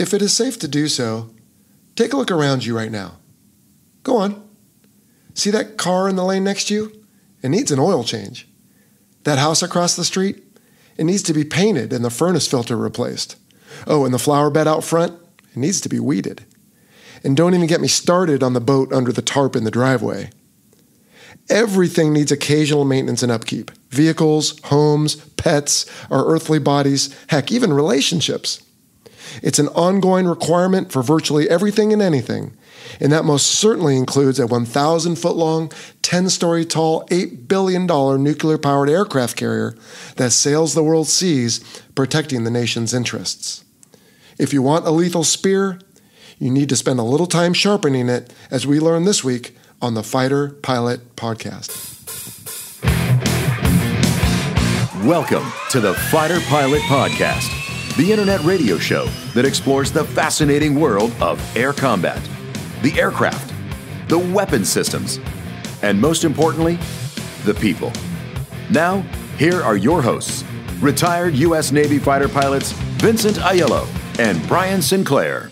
If it is safe to do so, take a look around you right now. Go on. See that car in the lane next to you? It needs an oil change. That house across the street? It needs to be painted and the furnace filter replaced. Oh, and the flower bed out front? It needs to be weeded. And don't even get me started on the boat under the tarp in the driveway. Everything needs occasional maintenance and upkeep vehicles, homes, pets, our earthly bodies, heck, even relationships. It's an ongoing requirement for virtually everything and anything, and that most certainly includes a 1,000 foot long, 10 story tall, $8 billion nuclear powered aircraft carrier that sails the world's seas, protecting the nation's interests. If you want a lethal spear, you need to spend a little time sharpening it, as we learned this week on the Fighter Pilot Podcast. Welcome to the Fighter Pilot Podcast, the internet radio show that explores the fascinating world of air combat, the aircraft, the weapon systems, and most importantly, the people. Now, here are your hosts, retired U.S. Navy fighter pilots Vincent Aiello and Brian Sinclair.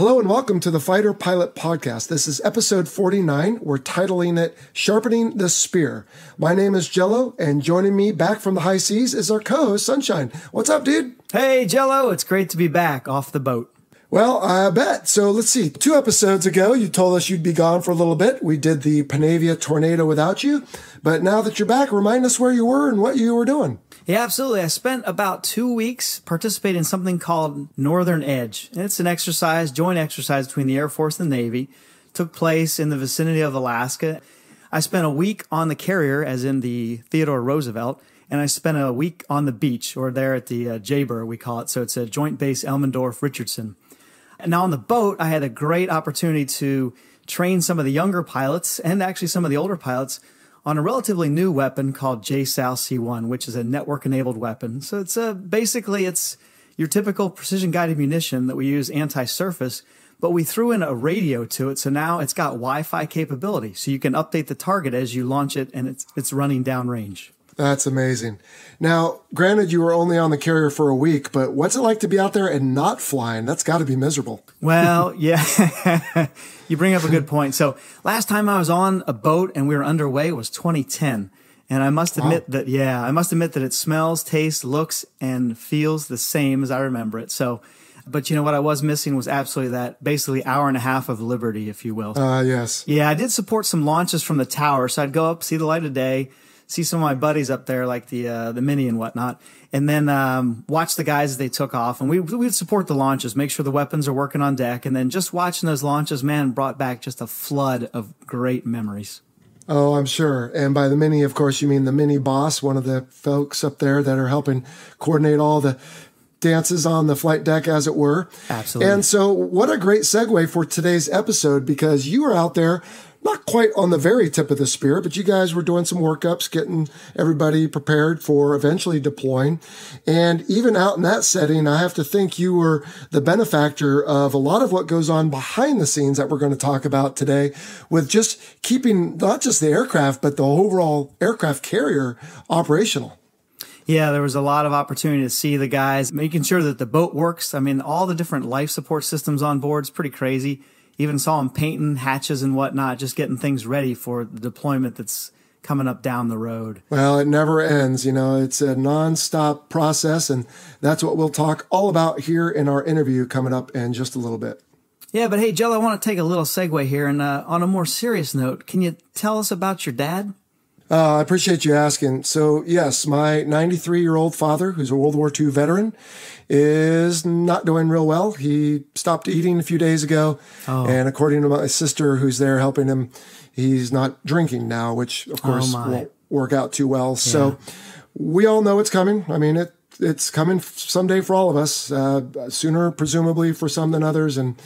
Hello and welcome to the Fighter Pilot Podcast. This is episode 49. We're titling it Sharpening the Spear. My name is Jello, and joining me back from the high seas is our co host, Sunshine. What's up, dude? Hey, Jello. It's great to be back off the boat. Well, I bet. So let's see. Two episodes ago, you told us you'd be gone for a little bit. We did the Panavia tornado without you. But now that you're back, remind us where you were and what you were doing. Yeah, absolutely. I spent about two weeks participating in something called Northern Edge. It's an exercise, joint exercise between the Air Force and the Navy. It took place in the vicinity of Alaska. I spent a week on the carrier, as in the Theodore Roosevelt, and I spent a week on the beach, or there at the uh, JBER, we call it. So it's a joint base Elmendorf Richardson. And now on the boat, I had a great opportunity to train some of the younger pilots and actually some of the older pilots on a relatively new weapon called JSOW C1, which is a network enabled weapon. So it's a, basically it's your typical precision guided munition that we use anti-surface, but we threw in a radio to it. So now it's got Wi-Fi capability. So you can update the target as you launch it and it's, it's running downrange. That's amazing. Now, granted, you were only on the carrier for a week, but what's it like to be out there and not flying? That's got to be miserable. Well, yeah, you bring up a good point. So, last time I was on a boat and we were underway was 2010. And I must admit wow. that, yeah, I must admit that it smells, tastes, looks, and feels the same as I remember it. So, but you know what I was missing was absolutely that basically hour and a half of liberty, if you will. Uh, yes. Yeah, I did support some launches from the tower. So I'd go up, see the light of day, see some of my buddies up there, like the uh, the mini and whatnot, and then um, watch the guys as they took off. And we we'd support the launches, make sure the weapons are working on deck, and then just watching those launches, man, brought back just a flood of great memories. Oh, I'm sure. And by the mini, of course, you mean the mini boss, one of the folks up there that are helping coordinate all the dances on the flight deck, as it were. Absolutely. And so, what a great segue for today's episode because you were out there not quite on the very tip of the spear, but you guys were doing some workups, getting everybody prepared for eventually deploying. And even out in that setting, I have to think you were the benefactor of a lot of what goes on behind the scenes that we're going to talk about today with just keeping not just the aircraft, but the overall aircraft carrier operational. Yeah, there was a lot of opportunity to see the guys making sure that the boat works. I mean, all the different life support systems on board is pretty crazy even saw them painting hatches and whatnot, just getting things ready for the deployment that's coming up down the road. Well, it never ends. You know, it's a nonstop process, and that's what we'll talk all about here in our interview coming up in just a little bit. Yeah, but hey, Jill, I want to take a little segue here, and uh, on a more serious note, can you tell us about your dad? Uh, I appreciate you asking. So, yes, my 93 year old father, who's a World War II veteran, is not doing real well. He stopped eating a few days ago. Oh. And according to my sister, who's there helping him, he's not drinking now, which, of oh, course, oh won't work out too well. Yeah. So, we all know it's coming. I mean, it it's coming someday for all of us, uh, sooner, presumably, for some than others. And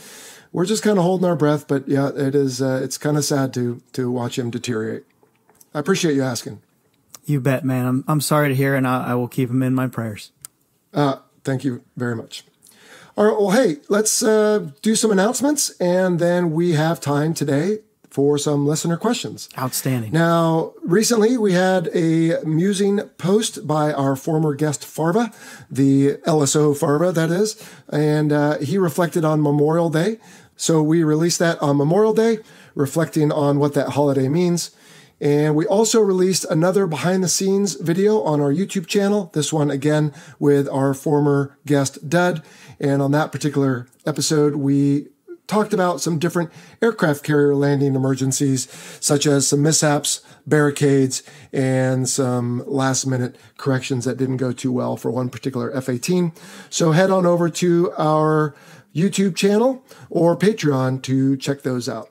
we're just kind of holding our breath. But yeah, it is, uh, it's kind of sad to, to watch him deteriorate. I appreciate you asking. You bet, man. I'm, I'm sorry to hear, and I, I will keep him in my prayers. Uh, thank you very much. All right. Well, hey, let's uh, do some announcements, and then we have time today for some listener questions. Outstanding. Now, recently we had a musing post by our former guest Farva, the LSO Farva, that is, and uh, he reflected on Memorial Day. So we released that on Memorial Day, reflecting on what that holiday means. And we also released another behind the scenes video on our YouTube channel. This one again with our former guest Dud. And on that particular episode, we talked about some different aircraft carrier landing emergencies, such as some mishaps, barricades, and some last minute corrections that didn't go too well for one particular F 18. So head on over to our YouTube channel or Patreon to check those out.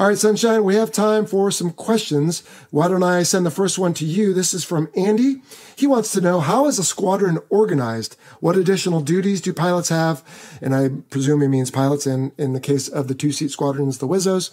All right, Sunshine, we have time for some questions. Why don't I send the first one to you? This is from Andy. He wants to know how is a squadron organized? What additional duties do pilots have? And I presume he means pilots in, in the case of the two seat squadrons, the Wizzos.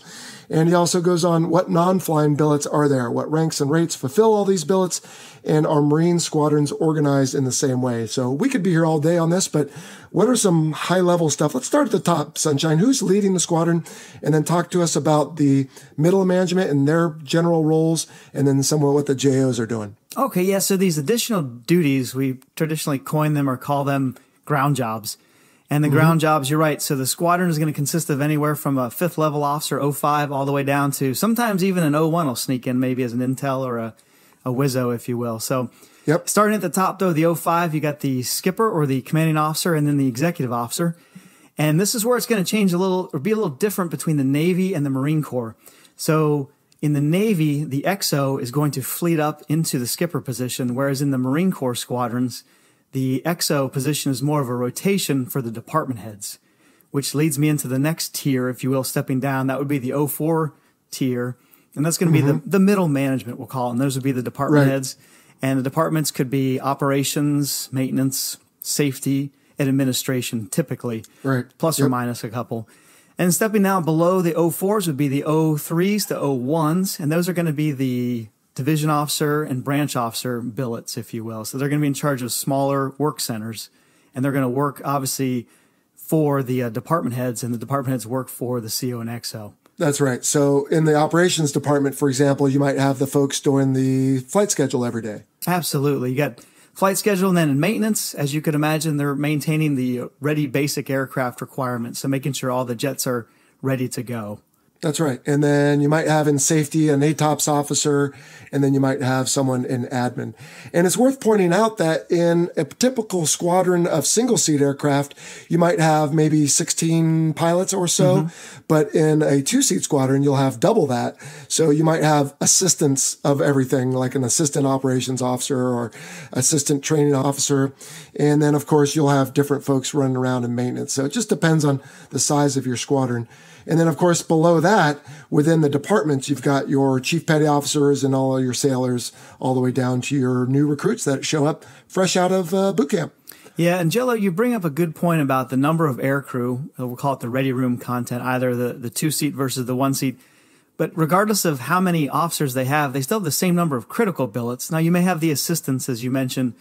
And he also goes on what non flying billets are there? What ranks and rates fulfill all these billets? And are Marine squadrons organized in the same way? So we could be here all day on this, but what are some high level stuff? Let's start at the top, Sunshine. Who's leading the squadron? And then talk to us about the middle management and their general roles, and then somewhat what the JOs are doing. Okay, yeah. So these additional duties, we traditionally coin them or call them ground jobs. And the mm-hmm. ground jobs, you're right. So the squadron is going to consist of anywhere from a fifth level officer, 05, all the way down to sometimes even an 01 will sneak in, maybe as an intel or a, a Wizzo, if you will. So Yep. Starting at the top, though, the 05, you got the skipper or the commanding officer and then the executive officer. And this is where it's going to change a little or be a little different between the Navy and the Marine Corps. So in the Navy, the XO is going to fleet up into the skipper position, whereas in the Marine Corps squadrons, the XO position is more of a rotation for the department heads, which leads me into the next tier, if you will, stepping down. That would be the 04 tier. And that's going to mm-hmm. be the, the middle management, we'll call it. And those would be the department right. heads. And the departments could be operations, maintenance, safety, and administration, typically, right. plus yep. or minus a couple. And stepping down below the 04s would be the 03s, the 01s, and those are going to be the division officer and branch officer billets, if you will. So they're going to be in charge of smaller work centers, and they're going to work obviously for the uh, department heads, and the department heads work for the CO and XO. That's right. So in the operations department, for example, you might have the folks doing the flight schedule every day. Absolutely. You got flight schedule and then in maintenance, as you could imagine, they're maintaining the ready basic aircraft requirements. So making sure all the jets are ready to go. That's right. And then you might have in safety a NATOPS officer, and then you might have someone in admin. And it's worth pointing out that in a typical squadron of single seat aircraft, you might have maybe 16 pilots or so. Mm-hmm. But in a two seat squadron, you'll have double that. So you might have assistants of everything, like an assistant operations officer or assistant training officer. And then, of course, you'll have different folks running around in maintenance. So it just depends on the size of your squadron. And then, of course, below that, within the departments, you've got your chief petty officers and all of your sailors, all the way down to your new recruits that show up fresh out of uh, boot camp. Yeah, and Jello, you bring up a good point about the number of air crew. We'll call it the ready room content, either the, the two seat versus the one seat. But regardless of how many officers they have, they still have the same number of critical billets. Now, you may have the assistants, as you mentioned,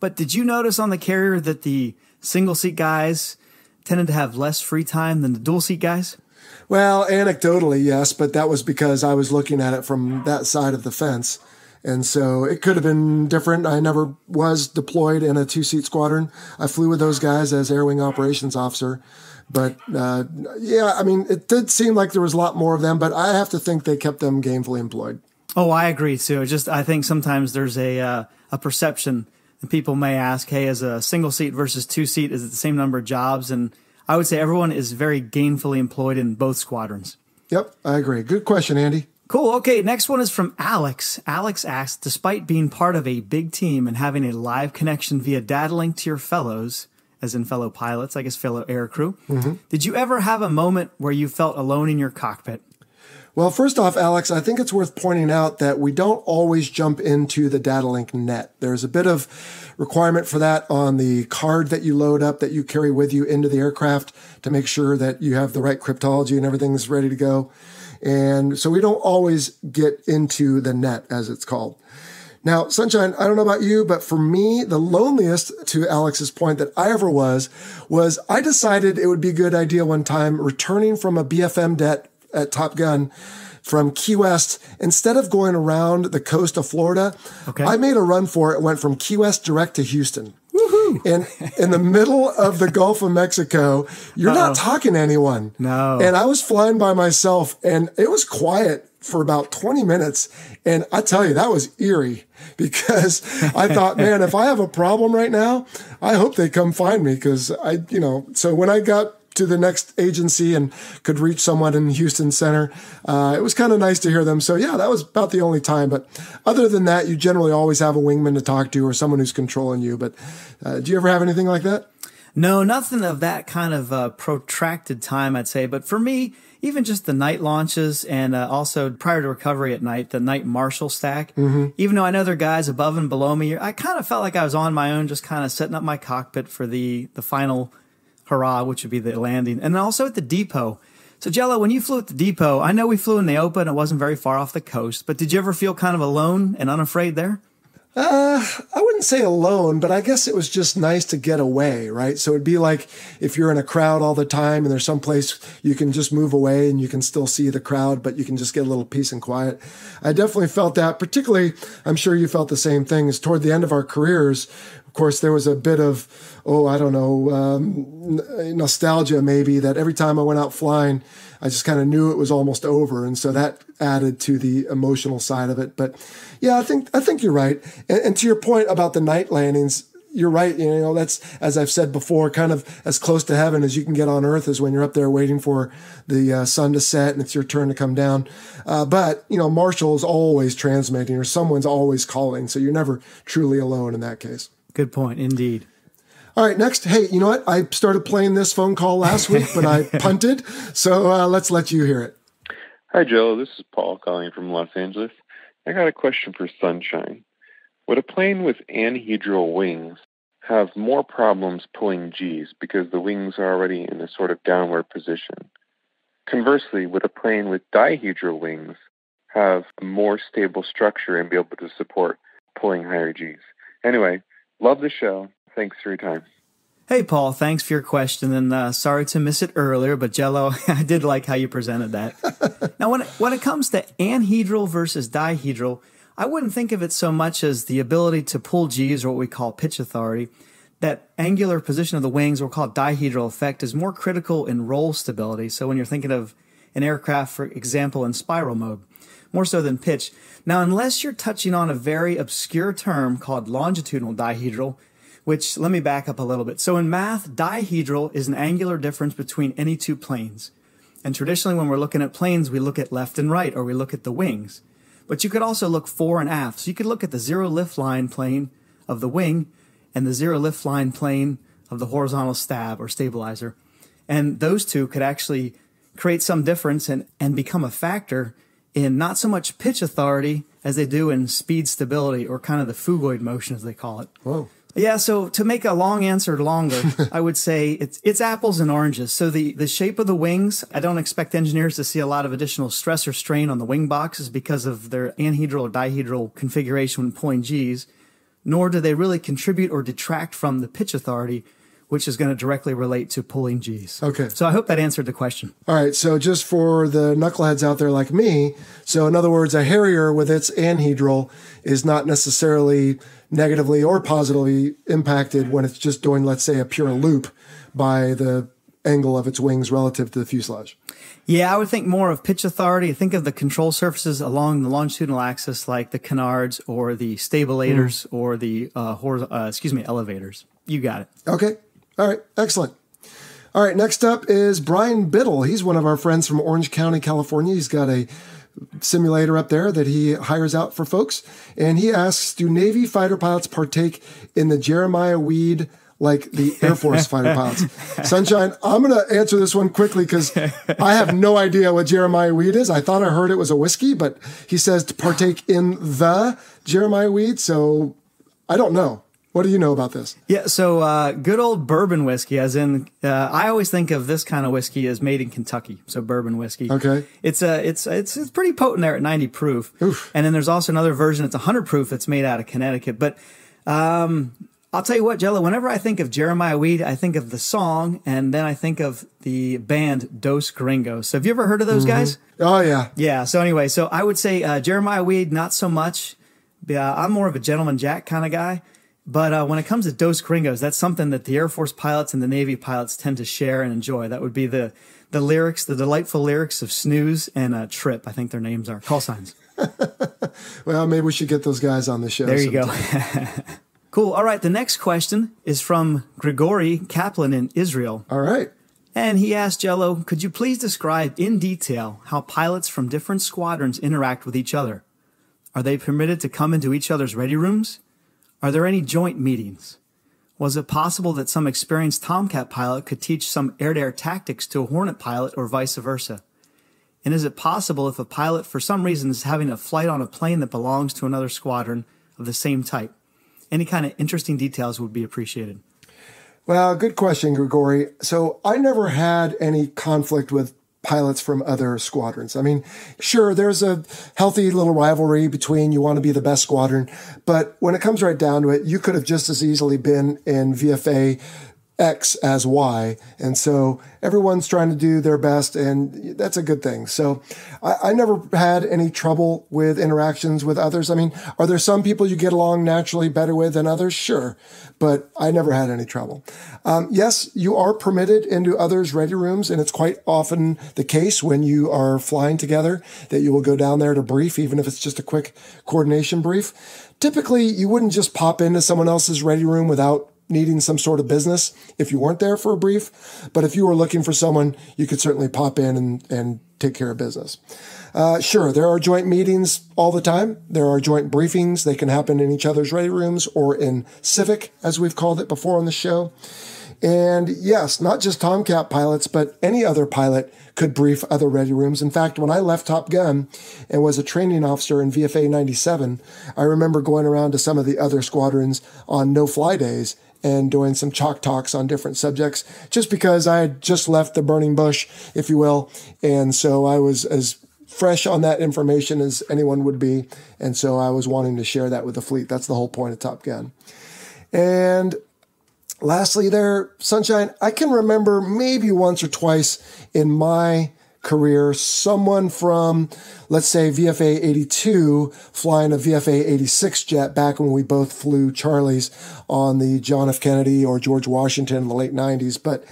but did you notice on the carrier that the single seat guys tended to have less free time than the dual seat guys? Well, anecdotally, yes, but that was because I was looking at it from that side of the fence. And so it could have been different. I never was deployed in a two seat squadron. I flew with those guys as air wing operations officer. But uh, yeah, I mean, it did seem like there was a lot more of them, but I have to think they kept them gainfully employed. Oh, I agree too. Just I think sometimes there's a uh, a perception, and people may ask, "Hey, as a single seat versus two seat, is it the same number of jobs?" And I would say everyone is very gainfully employed in both squadrons. Yep, I agree. Good question, Andy. Cool. Okay, next one is from Alex. Alex asks Despite being part of a big team and having a live connection via data link to your fellows, as in fellow pilots, I guess fellow air crew, mm-hmm. did you ever have a moment where you felt alone in your cockpit? Well, first off, Alex, I think it's worth pointing out that we don't always jump into the data link net. There's a bit of requirement for that on the card that you load up that you carry with you into the aircraft to make sure that you have the right cryptology and everything is ready to go. And so we don't always get into the net as it's called. Now, Sunshine, I don't know about you, but for me, the loneliest to Alex's point that I ever was, was I decided it would be a good idea one time returning from a BFM det at Top Gun from Key West. Instead of going around the coast of Florida, Okay. I made a run for it. Went from Key West direct to Houston. And in the middle of the Gulf of Mexico, you're not talking to anyone. No. And I was flying by myself and it was quiet for about 20 minutes. And I tell you, that was eerie because I thought, man, if I have a problem right now, I hope they come find me because I, you know, so when I got to the next agency and could reach someone in Houston Center, uh, it was kind of nice to hear them. So yeah, that was about the only time. But other than that, you generally always have a wingman to talk to or someone who's controlling you. But uh, do you ever have anything like that? No, nothing of that kind of uh, protracted time, I'd say. But for me, even just the night launches and uh, also prior to recovery at night, the night marshal stack, even though I know there are guys above and below me, I kind of felt like I was on my own, just kind of setting up my cockpit for the, the final hurrah, which would be the landing. And also at the depot. So, Jello, when you flew at the depot, I know we flew in the open. It wasn't very far off the coast, but did you ever feel kind of alone and unafraid there? Uh, I wouldn't say alone, but I guess it was just nice to get away, right? So it'd be like if you're in a crowd all the time and there's some place you can just move away and you can still see the crowd, but you can just get a little peace and quiet. I definitely felt that, particularly, I'm sure you felt the same thing, is toward the end of our careers. Of course, there was a bit of, oh, I don't know, um, nostalgia maybe that every time I went out flying, I just kind of knew it was almost over, and so that added to the emotional side of it. But yeah, I think I think you're right. And, and to your point about the night landings, you're right. You know, that's as I've said before, kind of as close to heaven as you can get on Earth is when you're up there waiting for the uh, sun to set and it's your turn to come down. Uh, but you know, Marshall is always transmitting, or someone's always calling, so you're never truly alone in that case. Good point, indeed. All right, next. Hey, you know what? I started playing this phone call last week, but I punted. So uh, let's let you hear it. Hi, Joe. This is Paul calling from Los Angeles. I got a question for Sunshine. Would a plane with anhedral wings have more problems pulling G's because the wings are already in a sort of downward position? Conversely, would a plane with dihedral wings have a more stable structure and be able to support pulling higher G's? Anyway, love the show. Thanks for your time. Hey, Paul, thanks for your question. And uh, sorry to miss it earlier, but Jello, I did like how you presented that. now, when it, when it comes to anhedral versus dihedral, I wouldn't think of it so much as the ability to pull G's or what we call pitch authority. That angular position of the wings, or called dihedral effect, is more critical in roll stability. So when you're thinking of an aircraft, for example, in spiral mode, more so than pitch. Now, unless you're touching on a very obscure term called longitudinal dihedral, which let me back up a little bit. So in math, dihedral is an angular difference between any two planes. And traditionally, when we're looking at planes, we look at left and right, or we look at the wings. But you could also look fore and aft. So you could look at the zero lift line plane of the wing and the zero lift line plane of the horizontal stab or stabilizer. And those two could actually create some difference and, and become a factor in not so much pitch authority as they do in speed stability or kind of the phugoid motion as they call it. Whoa. Yeah, so to make a long answer longer, I would say it's it's apples and oranges. So the the shape of the wings, I don't expect engineers to see a lot of additional stress or strain on the wing boxes because of their anhedral or dihedral configuration when pulling G's, nor do they really contribute or detract from the pitch authority, which is going to directly relate to pulling G's. Okay. So I hope that answered the question. All right, so just for the knuckleheads out there like me, so in other words, a Harrier with its anhedral is not necessarily negatively or positively impacted when it's just doing, let's say, a pure loop by the angle of its wings relative to the fuselage. Yeah, I would think more of pitch authority. Think of the control surfaces along the longitudinal axis, like the canards or the stabilators or the uh, horiz- uh, excuse me elevators. You got it. Okay. All right. Excellent. All right. Next up is Brian Biddle. He's one of our friends from Orange County, California. He's got a simulator up there that he hires out for folks. And he asks Do Navy fighter pilots partake in the Jeremiah Weed like the Air Force fighter pilots? Sunshine, I'm going to answer this one quickly because I have no idea what Jeremiah Weed is. I thought I heard it was a whiskey, but he says to partake in the Jeremiah Weed. So I don't know. What do you know about this? Yeah, so uh, good old bourbon whiskey, as in, uh, I always think of this kind of whiskey as made in Kentucky. So bourbon whiskey. Okay. It's a, it's, it's, it's pretty potent there at 90 proof. Oof. And then there's also another version. It's 100 proof that's made out of Connecticut. But, um, I'll tell you what, Jello, whenever I think of Jeremiah Weed, I think of the song and then I think of the band Dos Gringos. So have you ever heard of those guys? Oh yeah, Yeah. So anyway, so I would say uh, Jeremiah Weed, not so much. Yeah, I'm more of a gentleman Jack kind of guy. But uh, when it comes to Dos Gringos, that's something that the Air Force pilots and the Navy pilots tend to share and enjoy. That would be the the lyrics, the delightful lyrics of Snooze and uh, Trip. I think their names are call signs. well maybe we should get those guys on the show. There you go. cool. All right. The next question is from Grigori Kaplan in Israel. All right. And he asked Jello, could you please describe in detail how pilots from different squadrons interact with each other? Are they permitted to come into each other's ready rooms? Are there any joint meetings? Was it possible that some experienced Tomcat pilot could teach some air to air tactics to a Hornet pilot or vice versa? And is it possible if a pilot for some reason is having a flight on a plane that belongs to another squadron of the same type? Any kind of interesting details would be appreciated. Well, good question, Grigori. So I never had any conflict with pilots from other squadrons. I mean, sure, there's a healthy little rivalry between you want to be the best squadron, but when it comes right down to it, you could have just as easily been in VFA X as Y. And so everyone's trying to do their best, and that's a good thing. So I, I, never had any trouble with interactions with others. I mean, are there some people you get along naturally better with than others? Sure. But I never had any trouble. Um, yes, you are permitted into others' ready rooms, and it's quite often the case when you are flying together that you will go down there to brief, even if it's just a quick coordination brief. Typically, you wouldn't just pop into someone else's ready room without needing some sort of business if you weren't there for a brief. But if you were looking for someone, you could certainly pop in and, and take care of business. Uh, sure, there are joint meetings all the time. There are joint briefings. They can happen in each other's ready rooms or in CVIC, as we've called it before on the show. And yes, not just Tomcat pilots, but any other pilot could brief other ready rooms. In fact, when I left Top Gun and was a training officer in VFA 97, I remember going around to some of the other squadrons on no fly days and doing some chalk talks on different subjects just because I had just left the burning bush, if you will. And so I was as fresh on that information as anyone would be. And so I was wanting to share that with the fleet. That's the whole point of Top Gun. And lastly, there, Sunshine, I can remember maybe once or twice in my career, someone from, let's say, VFA 82 flying a VFA 86 jet back when we both flew Charlies on the John F. Kennedy or George Washington in the late 90s. But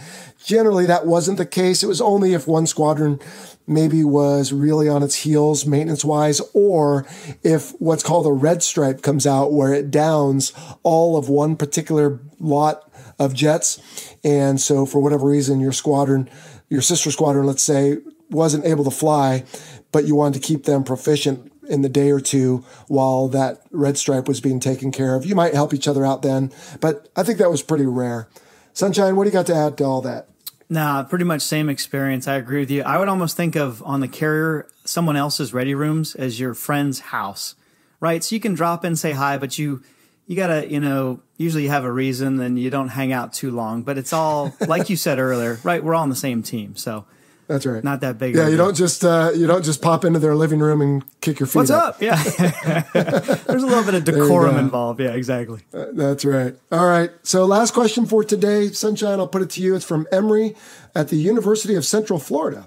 generally, that wasn't the case. It was only if one squadron maybe was really on its heels maintenance wise, or if what's called a red stripe comes out where it downs all of one particular lot of jets. And so, for whatever reason, your squadron, your sister squadron, let's say, wasn't able to fly, but you wanted to keep them proficient in the day or two while that red stripe was being taken care of. You might help each other out then, but I think that was pretty rare. Sunshine, what do you got to add to all that? Nah, pretty much same experience. I agree with you. I would almost think of on the carrier someone else's ready rooms as your friend's house, right? So you can drop in, say hi, but you you gotta, you know, usually you have a reason and you don't hang out too long. But it's all like you said earlier, right? We're all on the same team, so That's right. not that big. yeah, you don't just uh, you don't just pop into their living room and kick your feet What's up? Yeah, there's a little bit of decorum involved. Yeah, exactly. That's right. All right. So, last question for today, Sunshine, I'll put it to you. It's from Emory at the University of Central Florida.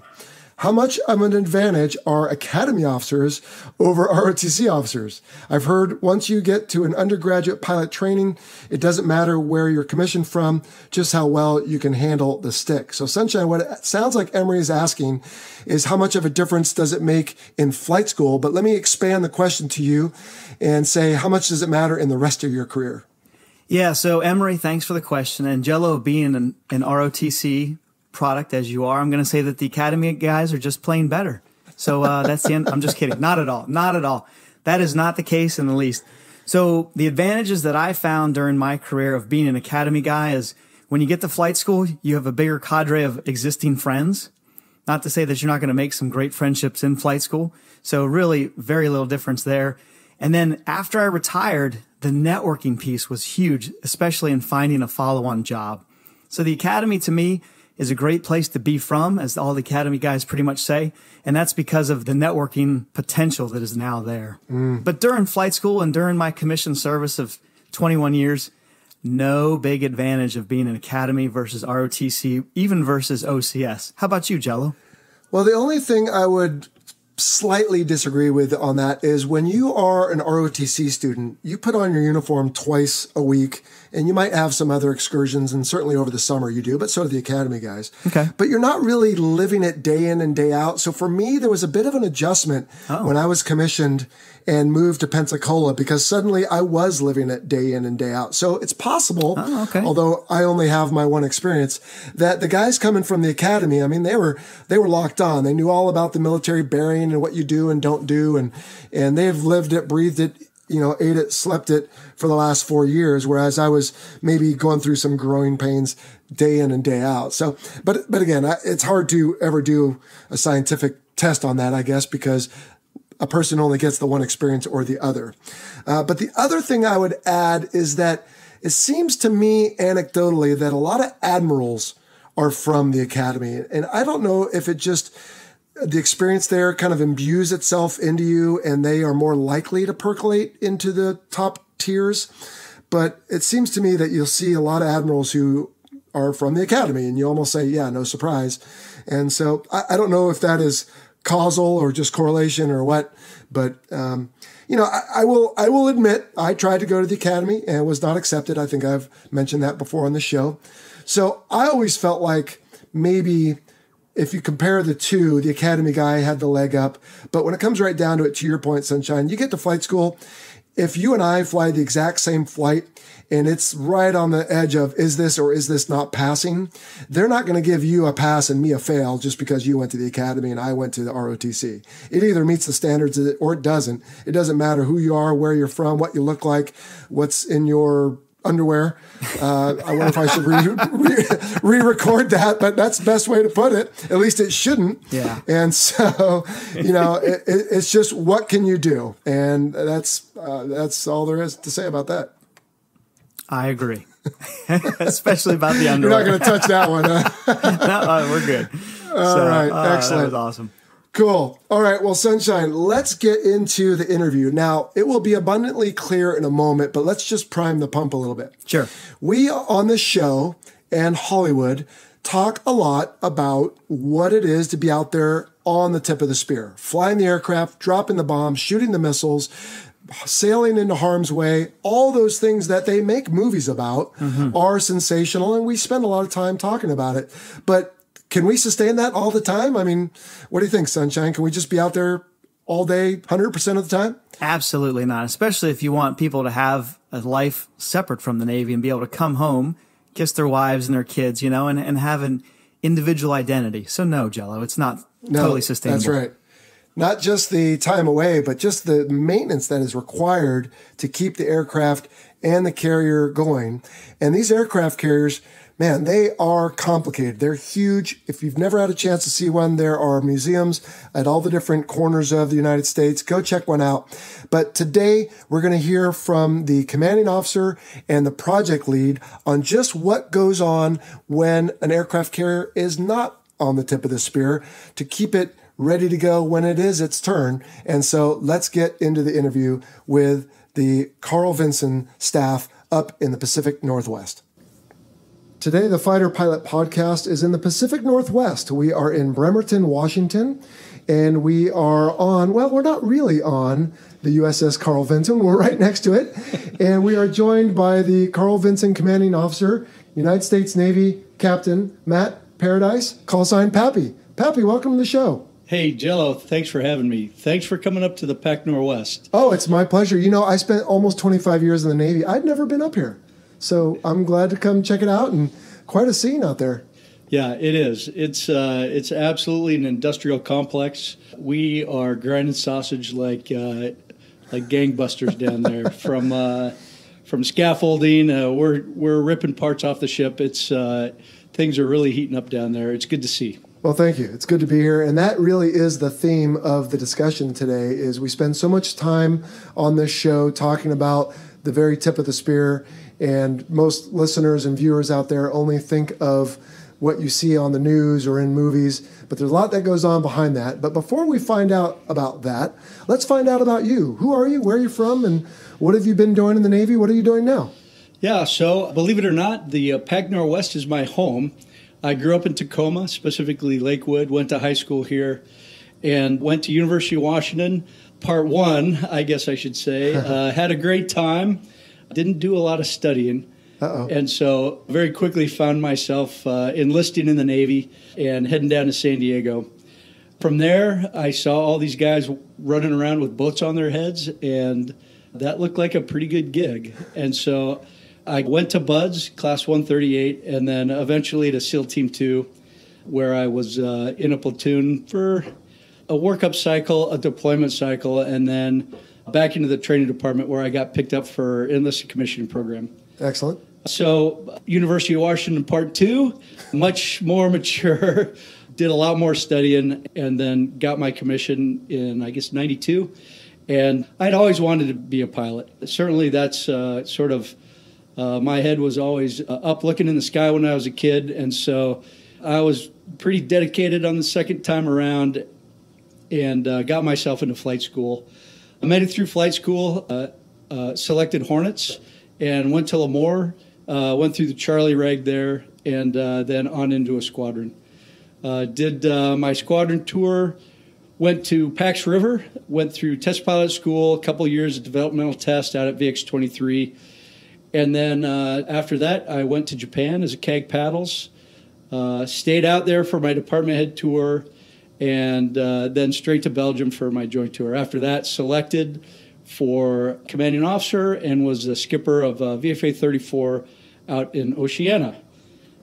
How much of an advantage are academy officers over ROTC officers? I've heard once you get to an undergraduate pilot training, it doesn't matter where you're commissioned from, just how well you can handle the stick. So, Sunshine, what it sounds like Emory is asking is how much of a difference does it make in flight school? But let me expand the question to you and say, how much does it matter in the rest of your career? Yeah. So Emery, thanks for the question. And Jello being an, an ROTC product as you are, I'm going to say that the Academy guys are just playing better. So uh, that's the end. I'm just kidding. Not at all. Not at all. That is not the case in the least. So the advantages that I found during my career of being an Academy guy is when you get to flight school, you have a bigger cadre of existing friends. Not to say that you're not going to make some great friendships in flight school. So really very little difference there. And then after I retired, the networking piece was huge, especially in finding a follow on job. So the academy to me is a great place to be from, as all the academy guys pretty much say. And that's because of the networking potential that is now there. Mm. But during flight school and during my commission service of 21 years, no big advantage of being an academy versus ROTC, even versus OCS. How about you, Jello? Well, the only thing I would slightly disagree with on that is when you are an ROTC student, you put on your uniform twice a week and you might have some other excursions and certainly over the summer you do, but so do the academy guys. Okay. But you're not really living it day in and day out. So for me, there was a bit of an adjustment Oh. when I was commissioned and moved to Pensacola because suddenly I was living it day in and day out. So it's possible, Oh, okay. although I only have my one experience, that the guys coming from the academy, I mean, they were they were locked on. They knew all about the military and what you do and don't do, and and they've lived it, breathed it, you know, ate it, slept it for the last four years. Whereas I was maybe going through some growing pains day in and day out. So, but but again, it's hard to ever do a scientific test on that, I guess, because a person only gets the one experience or the other. Uh, but the other thing I would add is that it seems to me anecdotally that a lot of admirals are from the academy. And I don't know if it just, the experience there kind of imbues itself into you and they are more likely to percolate into the top tiers. But it seems to me that you'll see a lot of admirals who are from the academy and you almost say, yeah, no surprise. And so I, I don't know if that is causal or just correlation or what, but, um, you know, I, I will, I will admit I tried to go to the academy and was not accepted. I think I've mentioned that before on the show. So I always felt like maybe if you compare the two, the academy guy had the leg up. But when it comes right down to it, to your point, Sunshine, you get to flight school. If you and I fly the exact same flight and it's right on the edge of is this or is this not passing, they're not going to give you a pass and me a fail just because you went to the academy and I went to the ROTC. It either meets the standards or it doesn't. It doesn't matter who you are, where you're from, what you look like, what's in your underwear. Uh, I wonder if I should re, re, re-record that, but that's the best way to put it. At least it shouldn't. Yeah. And so, you know, it, it, it's just what can you do, and that's uh, that's all there is to say about that. I agree, especially about the underwear. You're not going to touch that one. Huh? no, uh, we're good. All right, That excellent. was awesome. Cool. All right. Well, Sunshine, let's get into the interview. Now, it will be abundantly clear in a moment, but let's just prime the pump a little bit. Sure. We on this show and Hollywood talk a lot about what it is to be out there on the tip of the spear, flying the aircraft, dropping the bombs, shooting the missiles, sailing into harm's way. All those things that they make movies about mm-hmm. are sensational, and we spend a lot of time talking about it. But can we sustain that all the time? I mean, what do you think, Sunshine? Can we just be out there all day, 100% of the time? Absolutely not. Especially if you want people to have a life separate from the Navy and be able to come home, kiss their wives and their kids, you know, and, and have an individual identity. So no, Jello, it's not totally sustainable. That's right. Not just the time away, but just the maintenance that is required to keep the aircraft and the carrier going. And these aircraft carriers, man, they are complicated. They're huge. If you've never had a chance to see one, there are museums at all the different corners of the United States. Go check one out. But today we're going to hear from the commanding officer and the project lead on just what goes on when an aircraft carrier is not on the tip of the spear to keep it ready to go when it is its turn. And so let's get into the interview with the Carl Vinson staff up in the Pacific Northwest. Today, the Fighter Pilot Podcast is in the Pacific Northwest. We are in Bremerton, Washington, and we are on, well, we're not really on the USS Carl Vinson. We're right next to it. and we are joined by the Carl Vinson Commanding Officer, United States Navy Captain Matt Paradise, call sign Pappy. Pappy, welcome to the show. Hey, Jello, thanks for having me. Thanks for coming up to the Pac Northwest. Oh, it's my pleasure. You know, I spent almost 25 years in the Navy. I'd never been up here. So I'm glad to come check it out and quite a scene out there. Yeah, it is. It's uh, it's absolutely an industrial complex. We are grinding sausage like uh, like gangbusters down there. from uh, from scaffolding, uh, we're we're ripping parts off the ship. It's uh, things are really heating up down there. It's good to see. Well, thank you. It's good to be here, and that really is the theme of the discussion today. Is we spend so much time on this show talking about the very tip of the spear, and most listeners and viewers out there only think of what you see on the news or in movies, but there's a lot that goes on behind that. But before we find out about that, let's find out about you. Who are you? Where are you from? And what have you been doing in the Navy? What are you doing now? Yeah, so believe it or not, the uh, Pac Northwest is my home. I grew up in Tacoma, specifically Lakewood, went to high school here, and went to University of Washington. Part one, I guess I should say. uh, had a great time. Didn't do a lot of studying. Uh-oh. And so very quickly found myself uh, enlisting in the Navy and heading down to San Diego. From there, I saw all these guys running around with boats on their heads, and that looked like a pretty good gig. And so I went to BUD/S, Class 138, and then eventually to SEAL Team 2, where I was uh, in a platoon for a workup cycle, a deployment cycle, and then back into the training department where I got picked up for enlisted commissioning program. Excellent. So, University of Washington Part Two, much more mature, did a lot more studying, and then got my commission in, I guess, 92. And I'd always wanted to be a pilot. Certainly, that's uh, sort of uh, my head was always uh, up looking in the sky when I was a kid. And so I was pretty dedicated on the second time around and uh, got myself into flight school. I made it through flight school, uh, uh, selected Hornets, and went to Lemoore uh, went through the Charlie RAG there, and then on into a squadron. Did my squadron tour. Went to Pax River. Went through test pilot school. A couple years of developmental test out at VX twenty three, and then uh, after that, I went to Japan as a CAG paddles. Uh, stayed out there for my department head tour, and then straight to Belgium for my joint tour. After that, selected for commanding officer and was the skipper of uh, VFA 34 out in Oceana.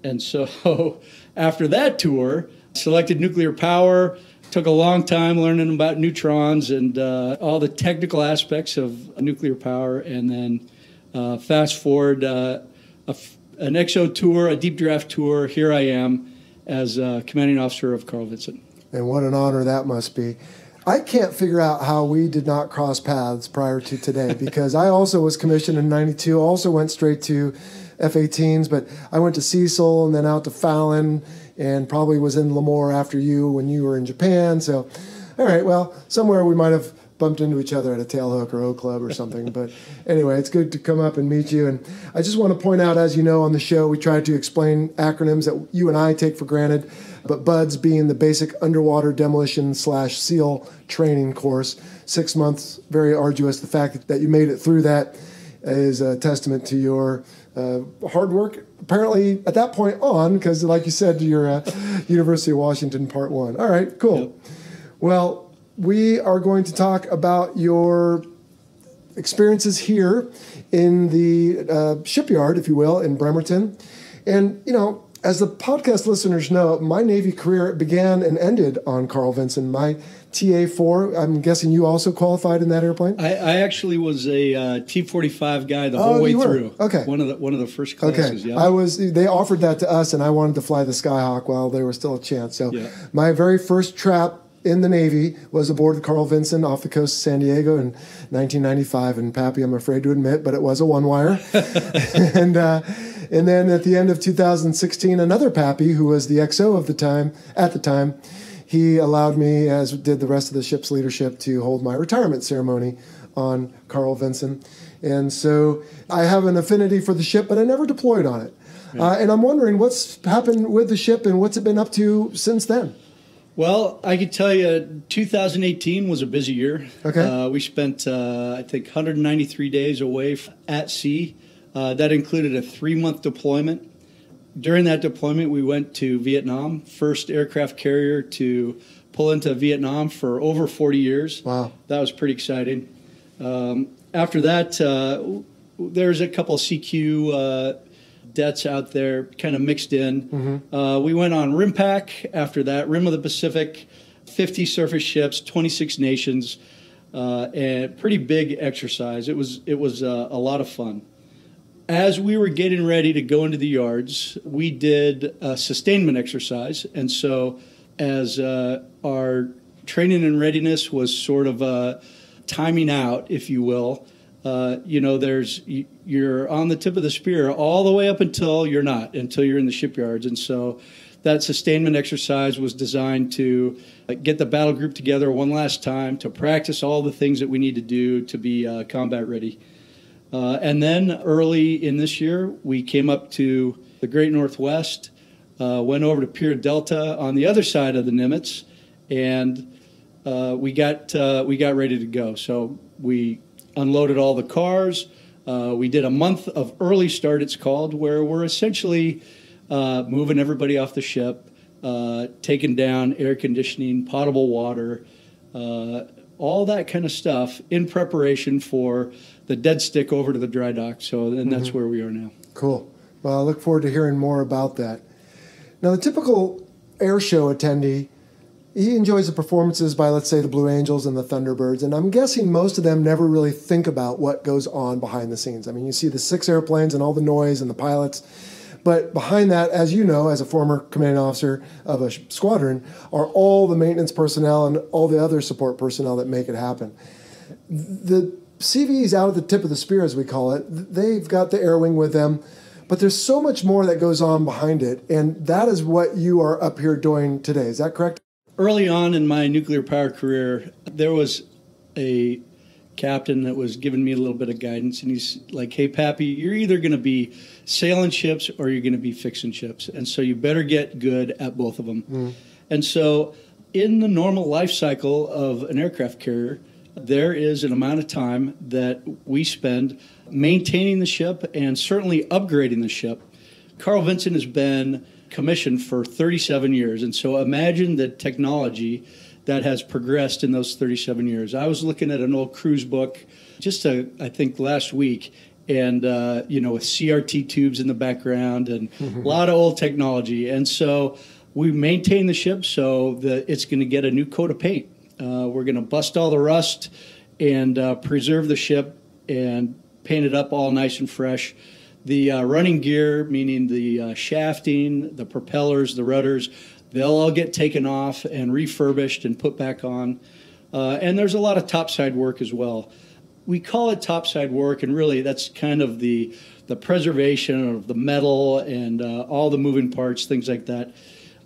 And so after that tour, selected nuclear power, took a long time learning about neutrons and uh, all the technical aspects of nuclear power, and then uh, fast forward uh, an XO tour, a deep draft tour. Here I am as commanding officer of Carl Vinson. And what an honor that must be. I can't figure out how we did not cross paths prior to today because I also was commissioned in 92, also went straight to F 18s, but I went to Cecil and then out to Fallon and probably was in Lemoore after you when you were in Japan. So, all right, well, somewhere we might have bumped into each other at a tailhook or O Club or something. but anyway, it's good to come up and meet you. And I just want to point out, as you know, on the show, we try to explain acronyms that you and I take for granted. But BUD/S being the basic underwater demolition slash SEAL training course, six months, very arduous. The fact that you made it through that is a testament to your uh, hard work. Apparently, at that point on, because like you said, you're uh, University of Washington Part One. All right, cool. Yep. Well, we are going to talk about your experiences here in the uh, shipyard, if you will, in Bremerton. And, you know, as the podcast listeners know, my Navy career began and ended on Carl Vinson. My TA4, I'm guessing you also qualified in that airplane? I, I actually was a uh, T45 guy the whole oh, way through. Okay. One of the one of the first classes, okay. yeah. I was they offered that to us and I wanted to fly the Skyhawk while there was still a chance. So yeah. my very first trap in the Navy was aboard the Carl Vinson off the coast of San Diego in 1995. And Pappy, I'm afraid to admit, but it was a one wire. and uh, and then at the end of 2016, another Pappy, who was the XO of the time at the time, he allowed me, as did the rest of the ship's leadership, to hold my retirement ceremony on Carl Vinson. And so I have an affinity for the ship, but I never deployed on it. Yeah. Uh, and I'm wondering what's happened with the ship and what's it been up to since then. Well, I could tell you 2018 was a busy year. Okay. Uh, we spent, uh, I think, 193 days away at sea. Uh, that included a three month deployment. During that deployment, we went to Vietnam, first aircraft carrier to pull into Vietnam for over 40 years. Wow. That was pretty exciting. Um, after that, uh, there's a couple CQ uh, dets out there kind of mixed in. Mm-hmm. Uh, we went on RIMPAC after that, Rim of the Pacific, 50 surface ships, 26 nations, uh, and pretty big exercise. It was it was uh, a lot of fun. As we were getting ready to go into the yards, we did a sustainment exercise, and so as uh, our training and readiness was sort of uh, timing out, if you will. Uh, you know, there's you're on the tip of the spear all the way up until you're not, until you're in the shipyards, and so that sustainment exercise was designed to uh, get the battle group together one last time to practice all the things that we need to do to be uh, combat ready. Uh, and then early in this year, we came up to the Great Northwest, uh, went over to Pier Delta on the other side of the Nimitz, and we got we got ready to go. So we unloaded all the cars. Uh, we did a month of early start, it's called, where we're essentially uh, moving everybody off the ship, taking down air conditioning, potable water all that kind of stuff in preparation for the dead stick over to the dry dock. So, and that's mm-hmm. where we are now. Cool. Well, I look forward to hearing more about that. Now, the typical air show attendee, he enjoys the performances by, let's say, the Blue Angels and the Thunderbirds, and I'm guessing most of them never really think about what goes on behind the scenes. I mean, you see the six airplanes and all the noise and the pilots but behind that, as you know, as a former commanding officer of a squadron, are all the maintenance personnel and all the other support personnel that make it happen. The CVN's out at the tip of the spear, as we call it. They've got the air wing with them, but there's so much more that goes on behind it, and that is what you are up here doing today. Is that correct? Early on in my nuclear power career, there was a captain that was giving me a little bit of guidance, and he's like, "Hey, Pappy, you're either going to be sailing ships or you're going to be fixing ships, and so you better get good at both of them." Mm. And so, in the normal life cycle of an aircraft carrier, there is an amount of time that we spend maintaining the ship and certainly upgrading the ship. Carl Vinson has been commissioned for 37 years, and so imagine the technology that has progressed in those 37 years. I was looking at an old cruise book just, a, I think, last week, and uh, you know, with CRT tubes in the background and mm-hmm. a lot of old technology. And so we maintain the ship so that it's going to get a new coat of paint. Uh, we're going to bust all the rust and uh, preserve the ship and paint it up all nice and fresh. The uh, running gear, meaning the uh, shafting, the propellers, the rudders, They'll all get taken off and refurbished and put back on. Uh, and there's a lot of topside work as well. We call it topside work, and really that's kind of the the preservation of the metal and uh, all the moving parts, things like that.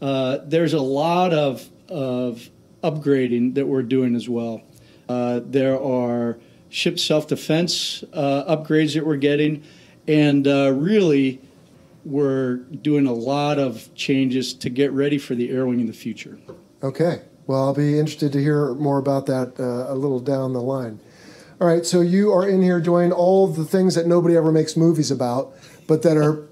Uh, there's a lot of of upgrading that we're doing as well. Uh, there are ship self defense upgrades that we're getting, and uh, really we're doing a lot of changes to get ready for the air wing in the future. Okay. Well, I'll be interested to hear more about that uh, a little down the line. All right, so you are in here doing all the things that nobody ever makes movies about, but that are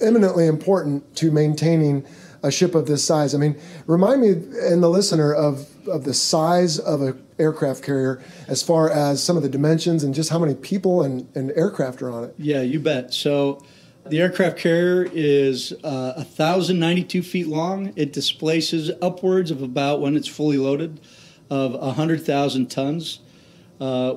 eminently important to maintaining a ship of this size. I mean, remind me and the listener of of the size of an aircraft carrier as far as some of the dimensions and just how many people and, and aircraft are on it. Yeah, you bet. So the aircraft carrier is uh, 1,092 feet long. It displaces upwards of about, when it's fully loaded, of 100,000 tons. Uh,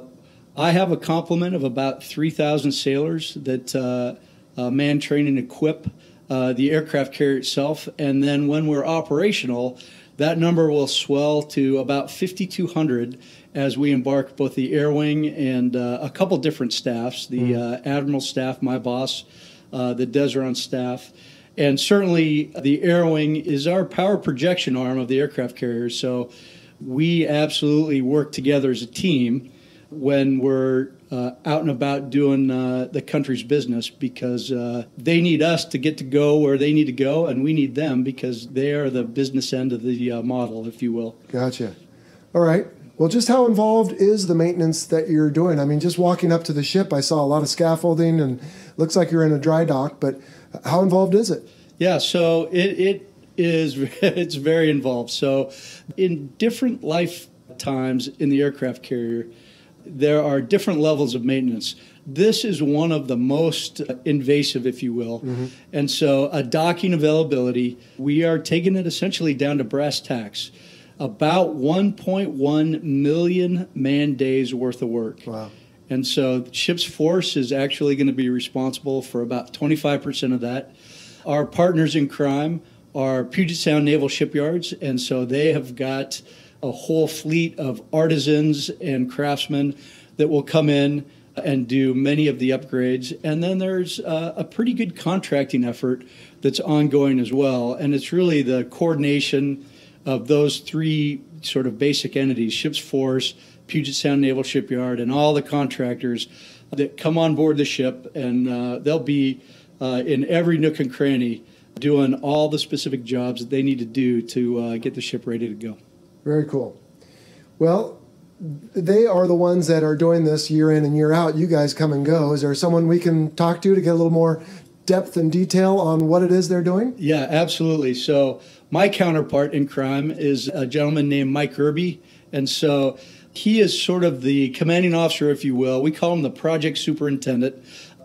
I have a complement of about 3,000 sailors that uh, uh, man, train, and equip uh, the aircraft carrier itself. And then when we're operational, that number will swell to about 5,200 as we embark both the air wing and uh, a couple different staffs the mm. admiral staff, my boss uh, that does are on staff. And certainly, the air wing is our power projection arm of the aircraft carrier. So we absolutely work together as a team when we're uh, out and about doing uh, the country's business because uh, they need us to get to go where they need to go, and we need them because they are the business end of the uh, model, if you will. Gotcha. All right. Well, just how involved is the maintenance that you're doing? I mean, just walking up to the ship, I saw a lot of scaffolding and looks like you're in a dry dock, but how involved is it? Yeah, so it, it is it's very involved. So in different lifetimes in the aircraft carrier, there are different levels of maintenance. This is one of the most invasive, if you will. Mm-hmm. And so, a docking availability, we are taking it essentially down to brass tacks about 1.1 million man days worth of work. Wow. And so ship's force is actually going to be responsible for about 25% of that. Our partners in crime are Puget Sound Naval Shipyards, and so they have got a whole fleet of artisans and craftsmen that will come in and do many of the upgrades. And then there's uh, a pretty good contracting effort that's ongoing as well. And it's really the coordination of those three sort of basic entities, Ships Force, Puget Sound Naval Shipyard, and all the contractors that come on board the ship, and uh, they'll be uh, in every nook and cranny doing all the specific jobs that they need to do to uh, get the ship ready to go. Very cool. Well, they are the ones that are doing this year in and year out. You guys come and go. Is there someone we can talk to to get a little more depth and detail on what it is they're doing? Yeah, absolutely. So, my counterpart in crime is a gentleman named Mike Irby. And so, he is sort of the commanding officer, if you will. We call him the project superintendent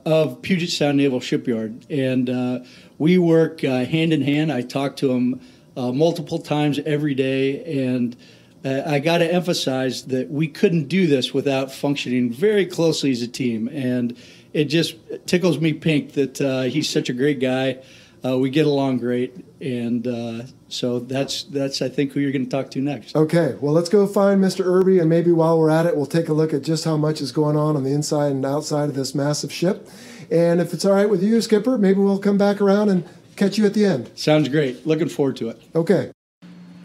of Puget Sound Naval Shipyard. And uh, we work uh, hand in hand. I talk to him uh, multiple times every day. And uh, I got to emphasize that we couldn't do this without functioning very closely as a team. And it just tickles me pink that uh, he's such a great guy. Uh, we get along great, and uh, so that's that's I think who you're going to talk to next. Okay, well let's go find Mr. Irby, and maybe while we're at it, we'll take a look at just how much is going on on the inside and outside of this massive ship. And if it's all right with you, Skipper, maybe we'll come back around and catch you at the end. Sounds great. Looking forward to it. Okay.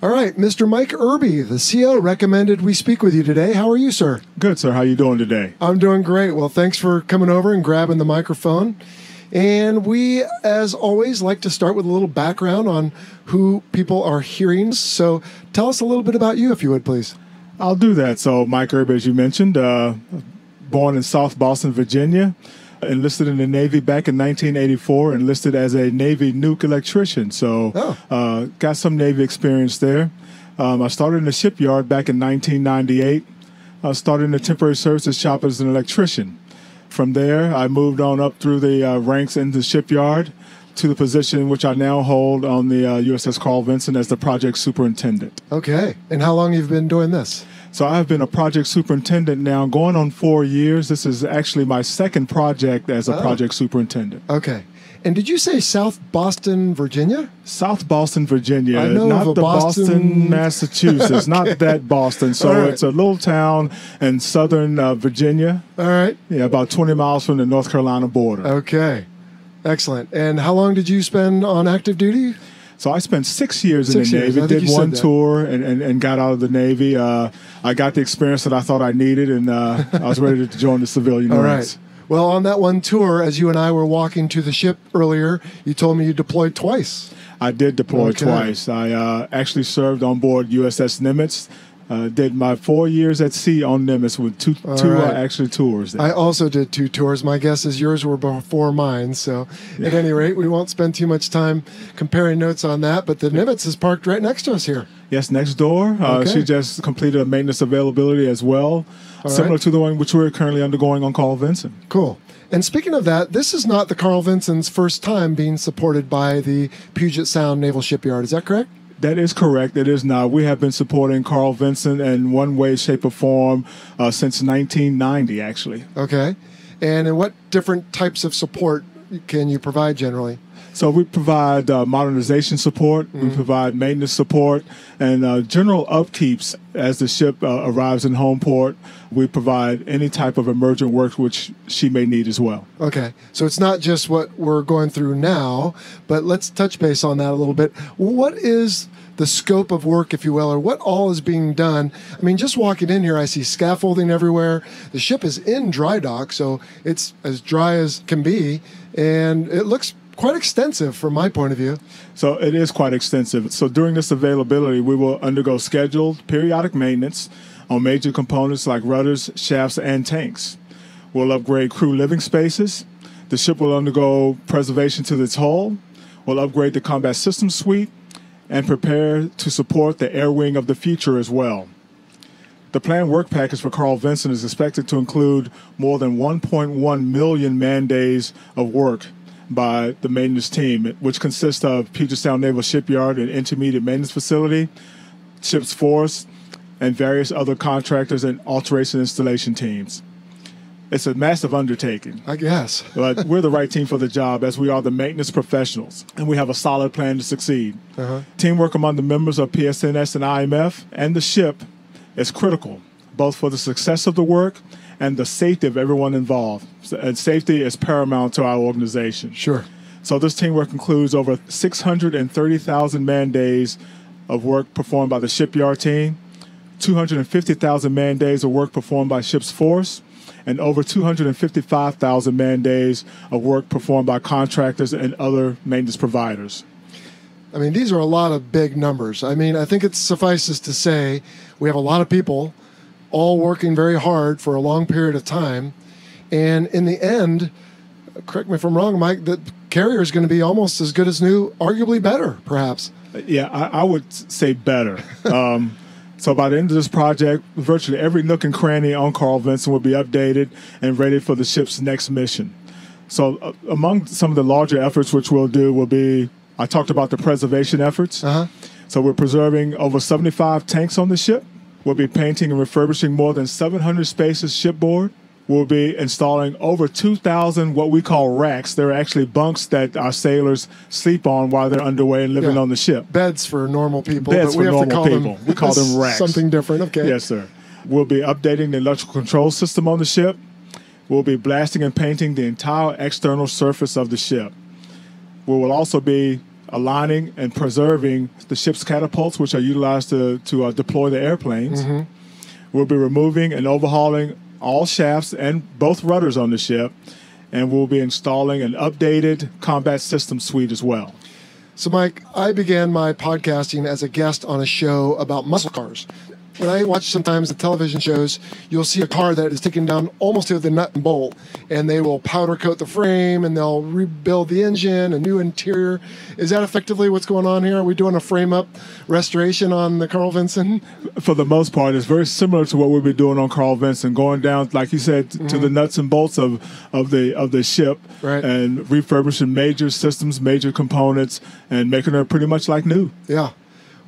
All right, Mr. Mike Irby, the CEO, recommended we speak with you today. How are you, sir? Good, sir. How are you doing today? I'm doing great. Well, thanks for coming over and grabbing the microphone. And we, as always, like to start with a little background on who people are hearing. So tell us a little bit about you, if you would, please. I'll do that. So, Mike Irby, as you mentioned, uh, born in South Boston, Virginia, enlisted in the Navy back in 1984, enlisted as a Navy nuke electrician. So, Oh. uh, got some Navy experience there. Um, I started in the shipyard back in 1998. I started in the temporary services shop as an electrician. From there, I moved on up through the uh, ranks in the shipyard to the position which I now hold on the uh, USS Carl Vinson as the project superintendent. Okay. And how long you've been doing this? So I've been a project superintendent now going on four years. This is actually my second project as a Oh. project superintendent. Okay. And did you say South Boston, Virginia? South Boston, Virginia, I know not of the Boston, Boston- Massachusetts, not that Boston. So right. it's a little town in southern uh, Virginia, All right. yeah, about 20 miles from the North Carolina border. Okay. Excellent. And how long did you spend on active duty? So I spent six years Six in the years, Navy, think did one tour, and, and, and got out of the Navy. Uh, I got the experience that I thought I needed, and uh, I was ready to join the civilian All right. Well, on that one tour, as you and I were walking to the ship earlier, you told me you deployed twice. I did deploy Okay. twice. I uh, actually served on board USS Nimitz. Uh, did my four years at sea on Nimitz with two, two right. uh, actually tours. There. I also did two tours. My guess is yours were before mine. So, at any rate, we won't spend too much time comparing notes on that. But the Nimitz is parked right next to us here. yes, next door. Uh, She just completed a maintenance availability as well, All similar right. to the one which we're currently undergoing on Carl Vinson. Cool. And speaking of that, this is not the Carl Vinson's first time being supported by the Puget Sound Naval Shipyard. Is that correct? That is correct. It is not. We have been supporting Carl Vinson in one way, shape, or form uh, since 1990, actually. Okay. And in what different types of support can you provide generally? So we provide uh, modernization support, Mm-hmm. we provide maintenance support, and uh, general upkeeps as the ship uh, arrives in home port. We provide any type of emergent work which she may need as well. Okay. So it's not just what we're going through now, but let's touch base on that a little bit. What is the scope of work, if you will, or what all is being done? I mean, just walking in here, I see scaffolding everywhere. The ship is in dry dock, so it's as dry as can be, and it looks quite extensive from my point of view. So it is quite extensive. So during this availability, we will undergo scheduled periodic maintenance on major components like rudders, shafts, and tanks. We'll upgrade crew living spaces. The ship will undergo preservation to its hull. We'll upgrade the combat system suite and prepare to support the air wing of the future as well. The planned work package for Carl Vinson is expected to include more than 1.1 million man days of work by the maintenance team, which consists of Puget Sound Naval Shipyard and Intermediate Maintenance Facility, Ship's Force, and various other contractors and alteration installation teams. It's a massive undertaking, I guess. but we're the right team for the job as we are the maintenance professionals, and we have a solid plan to succeed. Uh-huh. Teamwork among the members of PSNS and IMF and the ship is critical, both for the success of the work and the safety of everyone involved. And safety is paramount to our organization. Sure. So this teamwork includes over 630,000 man days of work performed by the shipyard team, 250,000 man days of work performed by ship's force, and over 255,000 man days of work performed by contractors and other maintenance providers. I mean, these are a lot of big numbers. I mean, I think it suffices to say we have a lot of people all working very hard for a long period of time. And in the end, correct me if I'm wrong, Mike, the carrier is going to be almost as good as new, arguably better, perhaps. Yeah, I, I would say better. Um, so by the end of this project, virtually every nook and cranny on Carl Vinson will be updated and ready for the ship's next mission. So uh, among some of the larger efforts which we'll do will be, I talked about the preservation efforts. Uh-huh. So we're preserving over 75 tanks on the ship. We'll be painting and refurbishing more than 700 spaces shipboard. We'll be installing over 2,000 what we call racks. They're actually bunks that our sailors sleep on while they're underway and living Yeah. on the ship. Beds for normal people, Beds but we for normal call people. them We call them racks. something different. Okay. Yes, sir. We'll be updating the electrical control system on the ship. We'll be blasting and painting the entire external surface of the ship. We will also be aligning and preserving the ship's catapults, which are utilized to, to uh, deploy the airplanes. We'll be removing and overhauling all shafts and both rudders on the ship, and we'll be installing an updated combat system suite as well. So, Mike, I began my podcasting as a guest on a show about muscle cars. When I watch sometimes the television shows, you'll see a car that is taken down almost to the nut and bolt, and they will powder coat the frame and they'll rebuild the engine, a new interior. Is that effectively what's going on here? Are we doing a frame up restoration on the Carl Vinson? for the most part, it's very similar to what we've been doing on Carl Vinson, going down, like you said, t- to mm-hmm. the nuts and bolts of, of the of the ship, Right. and refurbishing major systems, major components, and making her pretty much like new. Yeah.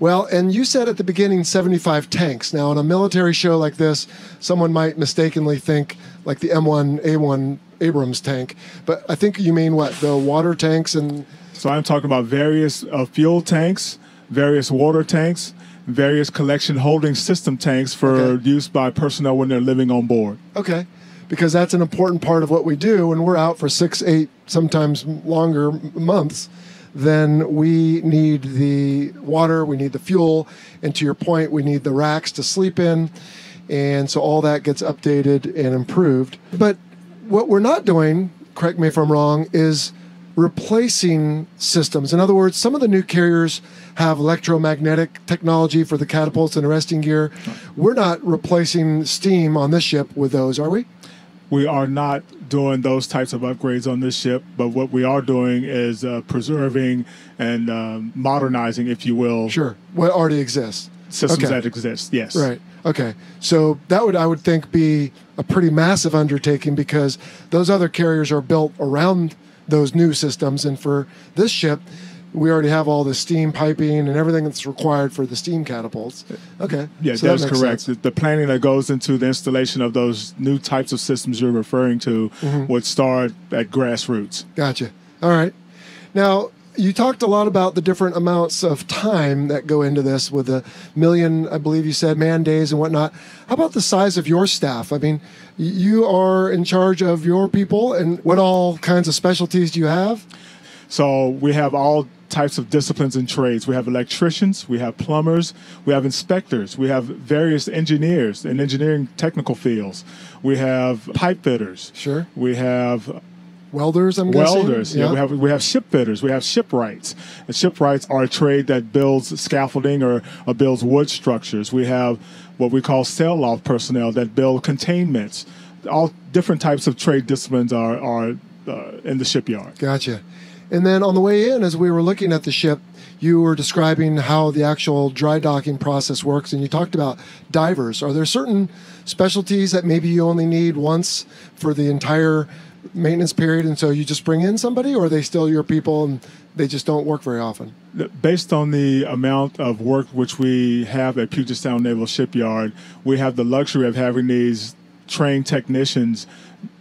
Well, and you said at the beginning 75 tanks. Now, in a military show like this, someone might mistakenly think like the M1 A1 Abrams tank, but I think you mean what? The water tanks and So I'm talking about various uh, fuel tanks, various water tanks, various collection holding system tanks for Okay. use by personnel when they're living on board. okay, because that's an important part of what we do and we're out for 6, 8, sometimes longer months. Then we need the water, we need the fuel, and to your point, we need the racks to sleep in. And so all that gets updated and improved. But what we're not doing, correct me if I'm wrong, is replacing systems. In other words, some of the new carriers have electromagnetic technology for the catapults and arresting gear. We're not replacing steam on this ship with those, are we? We are not doing those types of upgrades on this ship, but what we are doing is uh, preserving and um, modernizing, if you will, Sure. What already exists. systems Okay. that exist. Yes. Right. Okay. So that would, I would think, be a pretty massive undertaking because those other carriers are built around those new systems. And for this ship, we already have all the steam piping and everything that's required for the steam catapults. Okay. Yeah, So that that's makes correct. sense. The the planning that goes into the installation of those new types of systems you're referring to Mm-hmm. would start at grassroots. Gotcha. All right. Now, you talked a lot about the different amounts of time that go into this with a million, I believe you said, man days and whatnot. How about the size of your staff? I mean, you are in charge of your people, and what all kinds of specialties do you have? So we have all types of disciplines and trades. We have electricians, we have plumbers, we have inspectors, we have various engineers in engineering technical fields. We have pipe fitters. Sure. We have Welders, I'm guessing. welders. Yeah. we have we have ship fitters. We have shipwrights. And shipwrights are a trade that builds scaffolding or, or builds wood structures. We have what we call sail loft personnel that build containments. All different types of trade disciplines are are uh, in the shipyard. Gotcha. And then on the way in, as we were looking at the ship, you were describing how the actual dry docking process works, and you talked about divers. Are there certain specialties that maybe you only need once for the entire maintenance period, and so you just bring in somebody, or are they still your people and they just don't work very often? Based on the amount of work which we have at Puget Sound Naval Shipyard, we have the luxury of having these trained technicians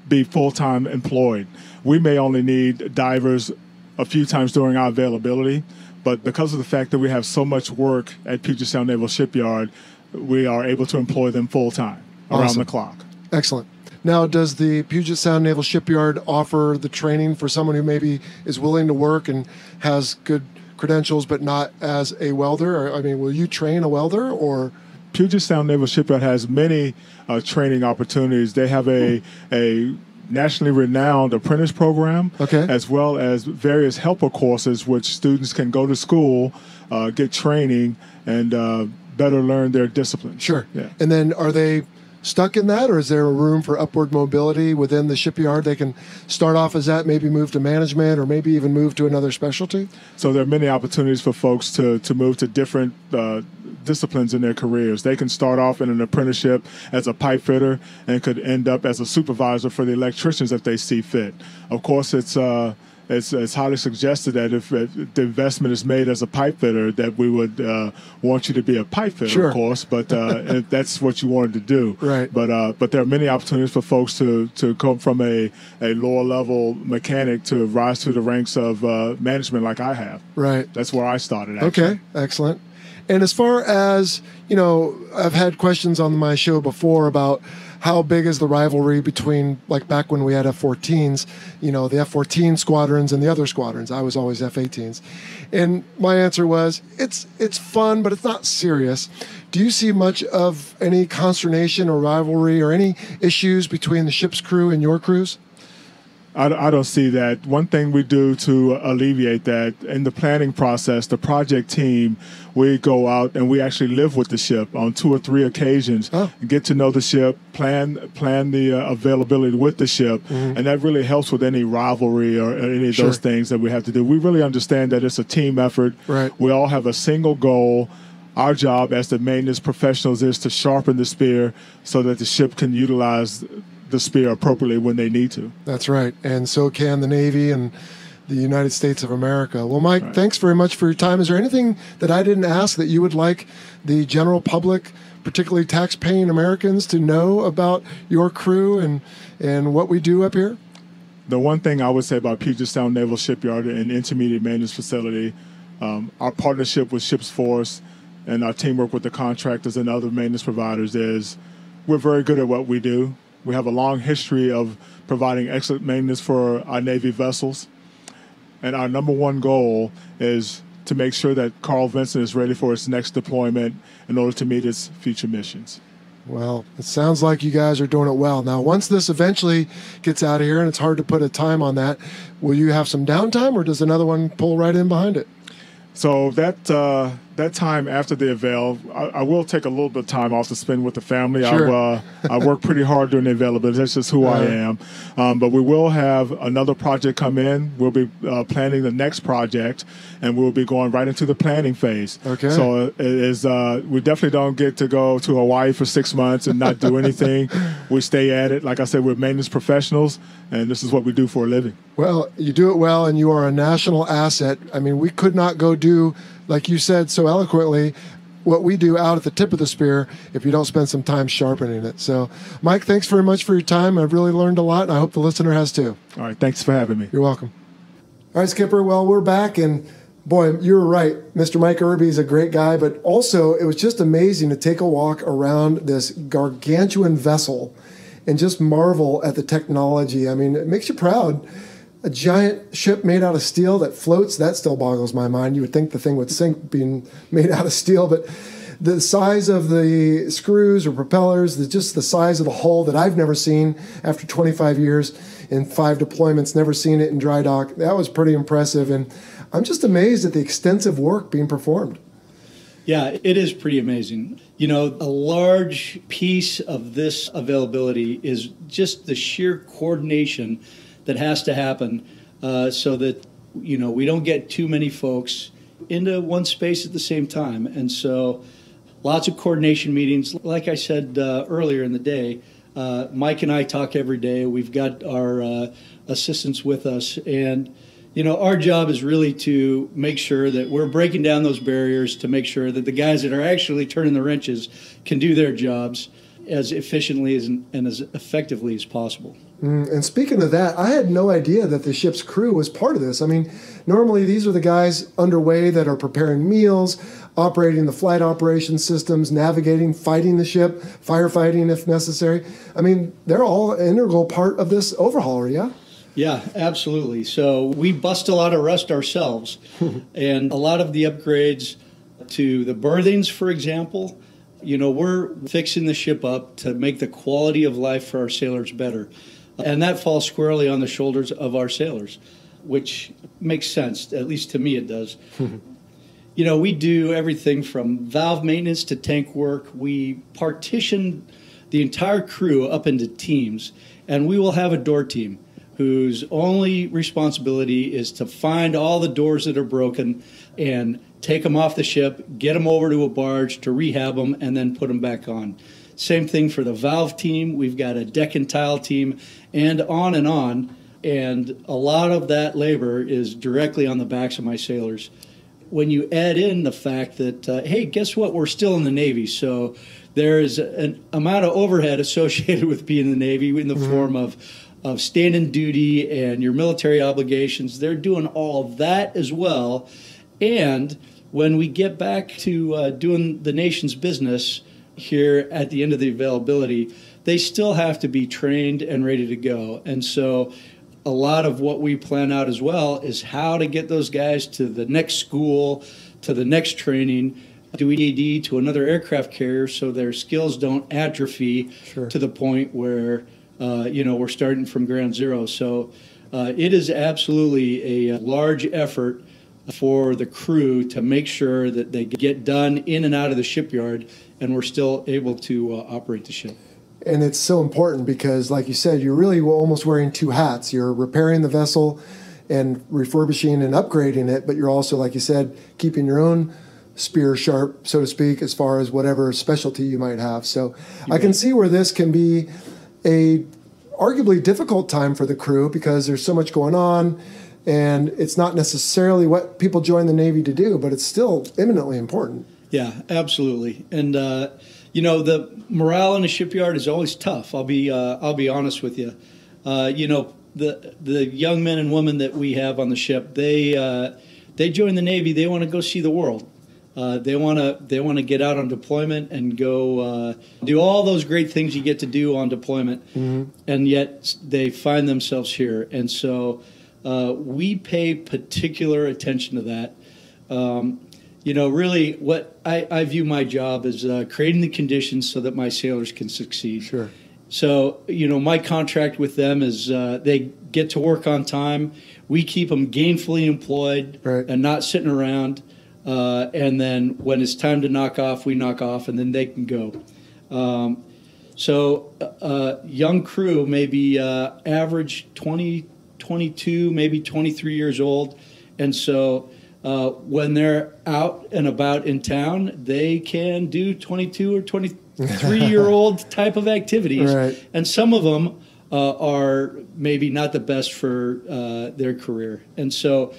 be full time employed. We may only need divers a few times during our availability, but because of the fact that we have so much work at Puget Sound Naval Shipyard, we are able to employ them full time around Awesome. the clock. Excellent. Now, does the Puget Sound Naval Shipyard offer the training for someone who maybe is willing to work and has good credentials but not as a welder? I mean, will you train a welder or Puget Sound Naval Shipyard has many uh, training opportunities. They have a a nationally renowned apprentice program, Okay. as well as various helper courses, which students can go to school, uh, get training, and uh, better learn their discipline. Sure. Yeah. And then are they stuck in that, or is there a room for upward mobility within the shipyard? They can start off as that, maybe move to management, or maybe even move to another specialty. So there are many opportunities for folks to to move to different uh, disciplines in their careers. They can start off in an apprenticeship as a pipe fitter and could end up as a supervisor for the electricians if they see fit. Of course, it's. Uh, it's, it's highly suggested that if, if the investment is made as a pipe fitter, that we would uh, want you to be a pipe fitter, Sure. of course. But uh, if that's what you wanted to do, Right. But uh, but there are many opportunities for folks to, to come from a, a lower level mechanic to rise to the ranks of uh, management, like I have. Right. That's where I started. Actually. Okay, excellent. And as far as, you know, I've had questions on my show before about how big is the rivalry between, like back when we had F 14s, you know, the F 14 squadrons and the other squadrons. I was always F 18s. And my answer was it's, it's fun, but it's not serious. Do you see much of any consternation or rivalry or any issues between the ship's crew and your crews? I, I don't see that. One thing we do to alleviate that in the planning process, the project team, we go out and we actually live with the ship on two or three occasions, Oh. get to know the ship, plan plan the uh, availability with the ship, and that really helps with any rivalry or any of Mm-hmm. Sure. those things that we have to do. We really understand that it's a team effort. Right. We all have a single goal. Our job as the maintenance professionals is to sharpen the spear so that the ship can utilize the spear appropriately when they need to. That's right. And so can the Navy and the United States of America. Well, Mike, thanks very much for your time. Is there anything that I didn't ask that you would like the general public, particularly tax-paying Americans, to know about your crew and and what we do up here? The one thing I would say about Puget Sound Naval Shipyard and Intermediate Maintenance Facility, um, our partnership with Ships Force and our teamwork with the contractors and other maintenance providers is we're very good at what we do. We have a long history of providing excellent maintenance for our Navy vessels. And our number one goal is to make sure that Carl Vinson is ready for its next deployment in order to meet its future missions. Well, it sounds like you guys are doing it well. Now, once this eventually gets out of here, and it's hard to put a time on that, will you have some downtime, or does another one pull right in behind it? So that uh, that time after the avail, I, I will take a little bit of time off to spend with the family. Sure. I, uh, I work pretty hard during the availability. That's just who I Uh-huh. am. Um, but we will have another project come in. We'll be uh, planning the next project, and we'll be going right into the planning phase. Okay. So it is. Uh, we definitely don't get to go to Hawaii for six months and not do anything. we stay at it. Like I said, we're maintenance professionals, and this is what we do for a living. Well, you do it well, and you are a national asset. I mean, we could not go do, like you said so eloquently, what we do out at the tip of the spear if you don't spend some time sharpening it. So, Mike, thanks very much for your time. I've really learned a lot, and I hope the listener has too. All right. Thanks for having me. You're welcome. All right, Skipper. Well, we're back, and boy, you were right. Mr. Mike Irby is a great guy, but also it was just amazing to take a walk around this gargantuan vessel and just marvel at the technology. I mean, it makes you proud. A giant ship made out of steel that floats, that still boggles my mind. You would think the thing would sink being made out of steel, but the size of the screws or propellers, the, just the size of the hull that I've never seen after 25 years in five deployments, never seen it in dry dock. That was pretty impressive. And I'm just amazed at the extensive work being performed. Yeah, it is pretty amazing. You know, a large piece of this availability is just the sheer coordination that has to happen uh, so that, you know, we don't get too many folks into one space at the same time. And so lots of coordination meetings. Like I said uh, earlier in the day, uh, Mike and I talk every day. We've got our uh, assistants with us. And, you know, our job is really to make sure that we're breaking down those barriers to make sure that the guys that are actually turning the wrenches can do their jobs as efficiently as, and as effectively as possible. Mm, and speaking of that, I had no idea that the ship's crew was part of this. I mean, normally these are the guys underway that are preparing meals, operating the flight operation systems, navigating, fighting the ship, firefighting if necessary. I mean, they're all an integral part of this overhaul, yeah? Yeah, absolutely. So we bust a lot of rust ourselves, and a lot of the upgrades to the berthings, for example, You know, we're fixing the ship up to make the quality of life for our sailors better. And that falls squarely on the shoulders of our sailors, which makes sense, at least to me it does. you know, we do everything from valve maintenance to tank work. We partition the entire crew up into teams, and we will have a door team whose only responsibility is to find all the doors that are broken and take them off the ship, get them over to a barge to rehab them, and then put them back on. Same thing for the valve team. We've got a deck and tile team, and on and on. And a lot of that labor is directly on the backs of my sailors. When you add in the fact that, uh, hey, guess what? We're still in the Navy. So there is an amount of overhead associated with being in the Navy in the mm-hmm. form of of standing duty and your military obligations. They're doing all of that as well. And when we get back to uh, doing the nation's business here at the end of the availability, they still have to be trained and ready to go. And so, a lot of what we plan out as well is how to get those guys to the next school, to the next training, do TAD to another aircraft carrier so their skills don't atrophy sure. to the point where uh, you know we're starting from ground zero. So uh, it is absolutely a large effort for the crew to make sure that they get done in and out of the shipyard and we're still able to uh, operate the ship. And it's so important because, like you said, you're really almost wearing two hats. You're repairing the vessel and refurbishing and upgrading it, but you're also, like you said, keeping your own spear sharp, so to speak, as far as whatever specialty you might have. So you I can see where this can be a arguably difficult time for the crew because there's so much going on and it's not necessarily what people join the Navy to do, but it's still eminently important. Yeah, absolutely. And uh, you know, the morale in the shipyard is always tough. I'll be uh, I'll be honest with you. Uh, you know, the the young men and women that we have on the ship, they uh, they join the Navy. They want to go see the world. Uh, they want to they want to get out on deployment and go uh, do all those great things you get to do on deployment, mm-hmm. and yet they find themselves here. And so uh, we pay particular attention to that. Um, you know, really, what I, I view my job is uh, creating the conditions so that my sailors can succeed. Sure. So, you know, my contract with them is uh, they get to work on time. We keep them gainfully employed right. and not sitting around. Uh, and then when it's time to knock off, we knock off, and then they can go. Um, so, uh, young crew, maybe uh, average 20, 22, maybe 23 years old. And so uh, when they're out and about in town, they can do 22 or 23 year old type of activities. Right. And some of them uh, are maybe not the best for uh, their career. And so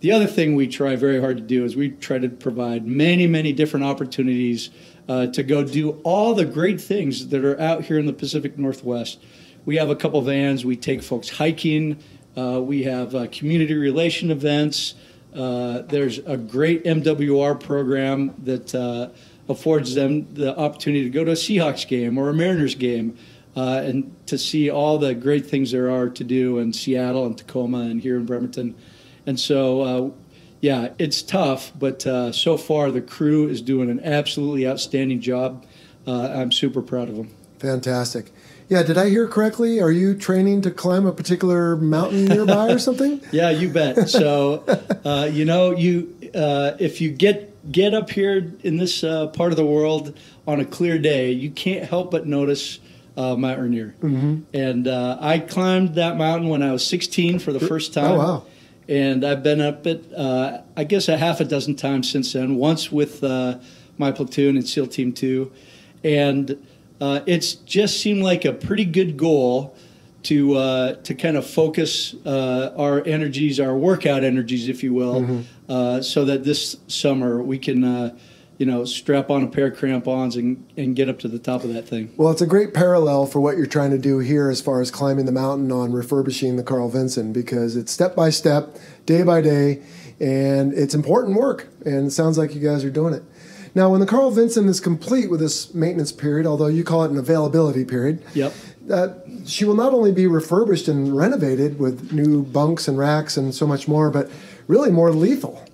the other thing we try very hard to do is we try to provide many, many different opportunities uh, to go do all the great things that are out here in the Pacific Northwest. We have a couple vans. We take folks hiking. Uh, we have uh, community relation events. Uh, there's a great MWR program that uh, affords them the opportunity to go to a Seahawks game or a Mariners game uh, and to see all the great things there are to do in Seattle and Tacoma and here in Bremerton. And so, uh, yeah, it's tough, but so far the crew is doing an absolutely outstanding job. I'm super proud of them. Fantastic. Yeah, did I hear correctly? Are you training to climb a particular mountain nearby or something? yeah, you bet. So, uh, you know, you uh, if you get get up here in this uh, part of the world on a clear day, you can't help but notice uh, Mount Rainier. Mm-hmm. And uh, I climbed that mountain when I was 16 for the first time. Oh wow! And I've been up it, uh, I guess, a half a dozen times since then. Once with my platoon in SEAL Team Two, and uh, it's just seemed like a pretty good goal to uh, to kind of focus uh, our energies, our workout energies, if you will, mm-hmm. Uh, so that this summer we can. Uh, you know, strap on a pair of crampons and, and get up to the top of that thing. Well, it's a great parallel for what you're trying to do here as far as climbing the mountain on refurbishing the Carl Vinson because it's step by step, day by day, and it's important work. And it sounds like you guys are doing it. Now, when the Carl Vinson is complete with this maintenance period, although you call it an availability period, yep. Uh, she will not only be refurbished and renovated with new bunks and racks and so much more, but really more lethal.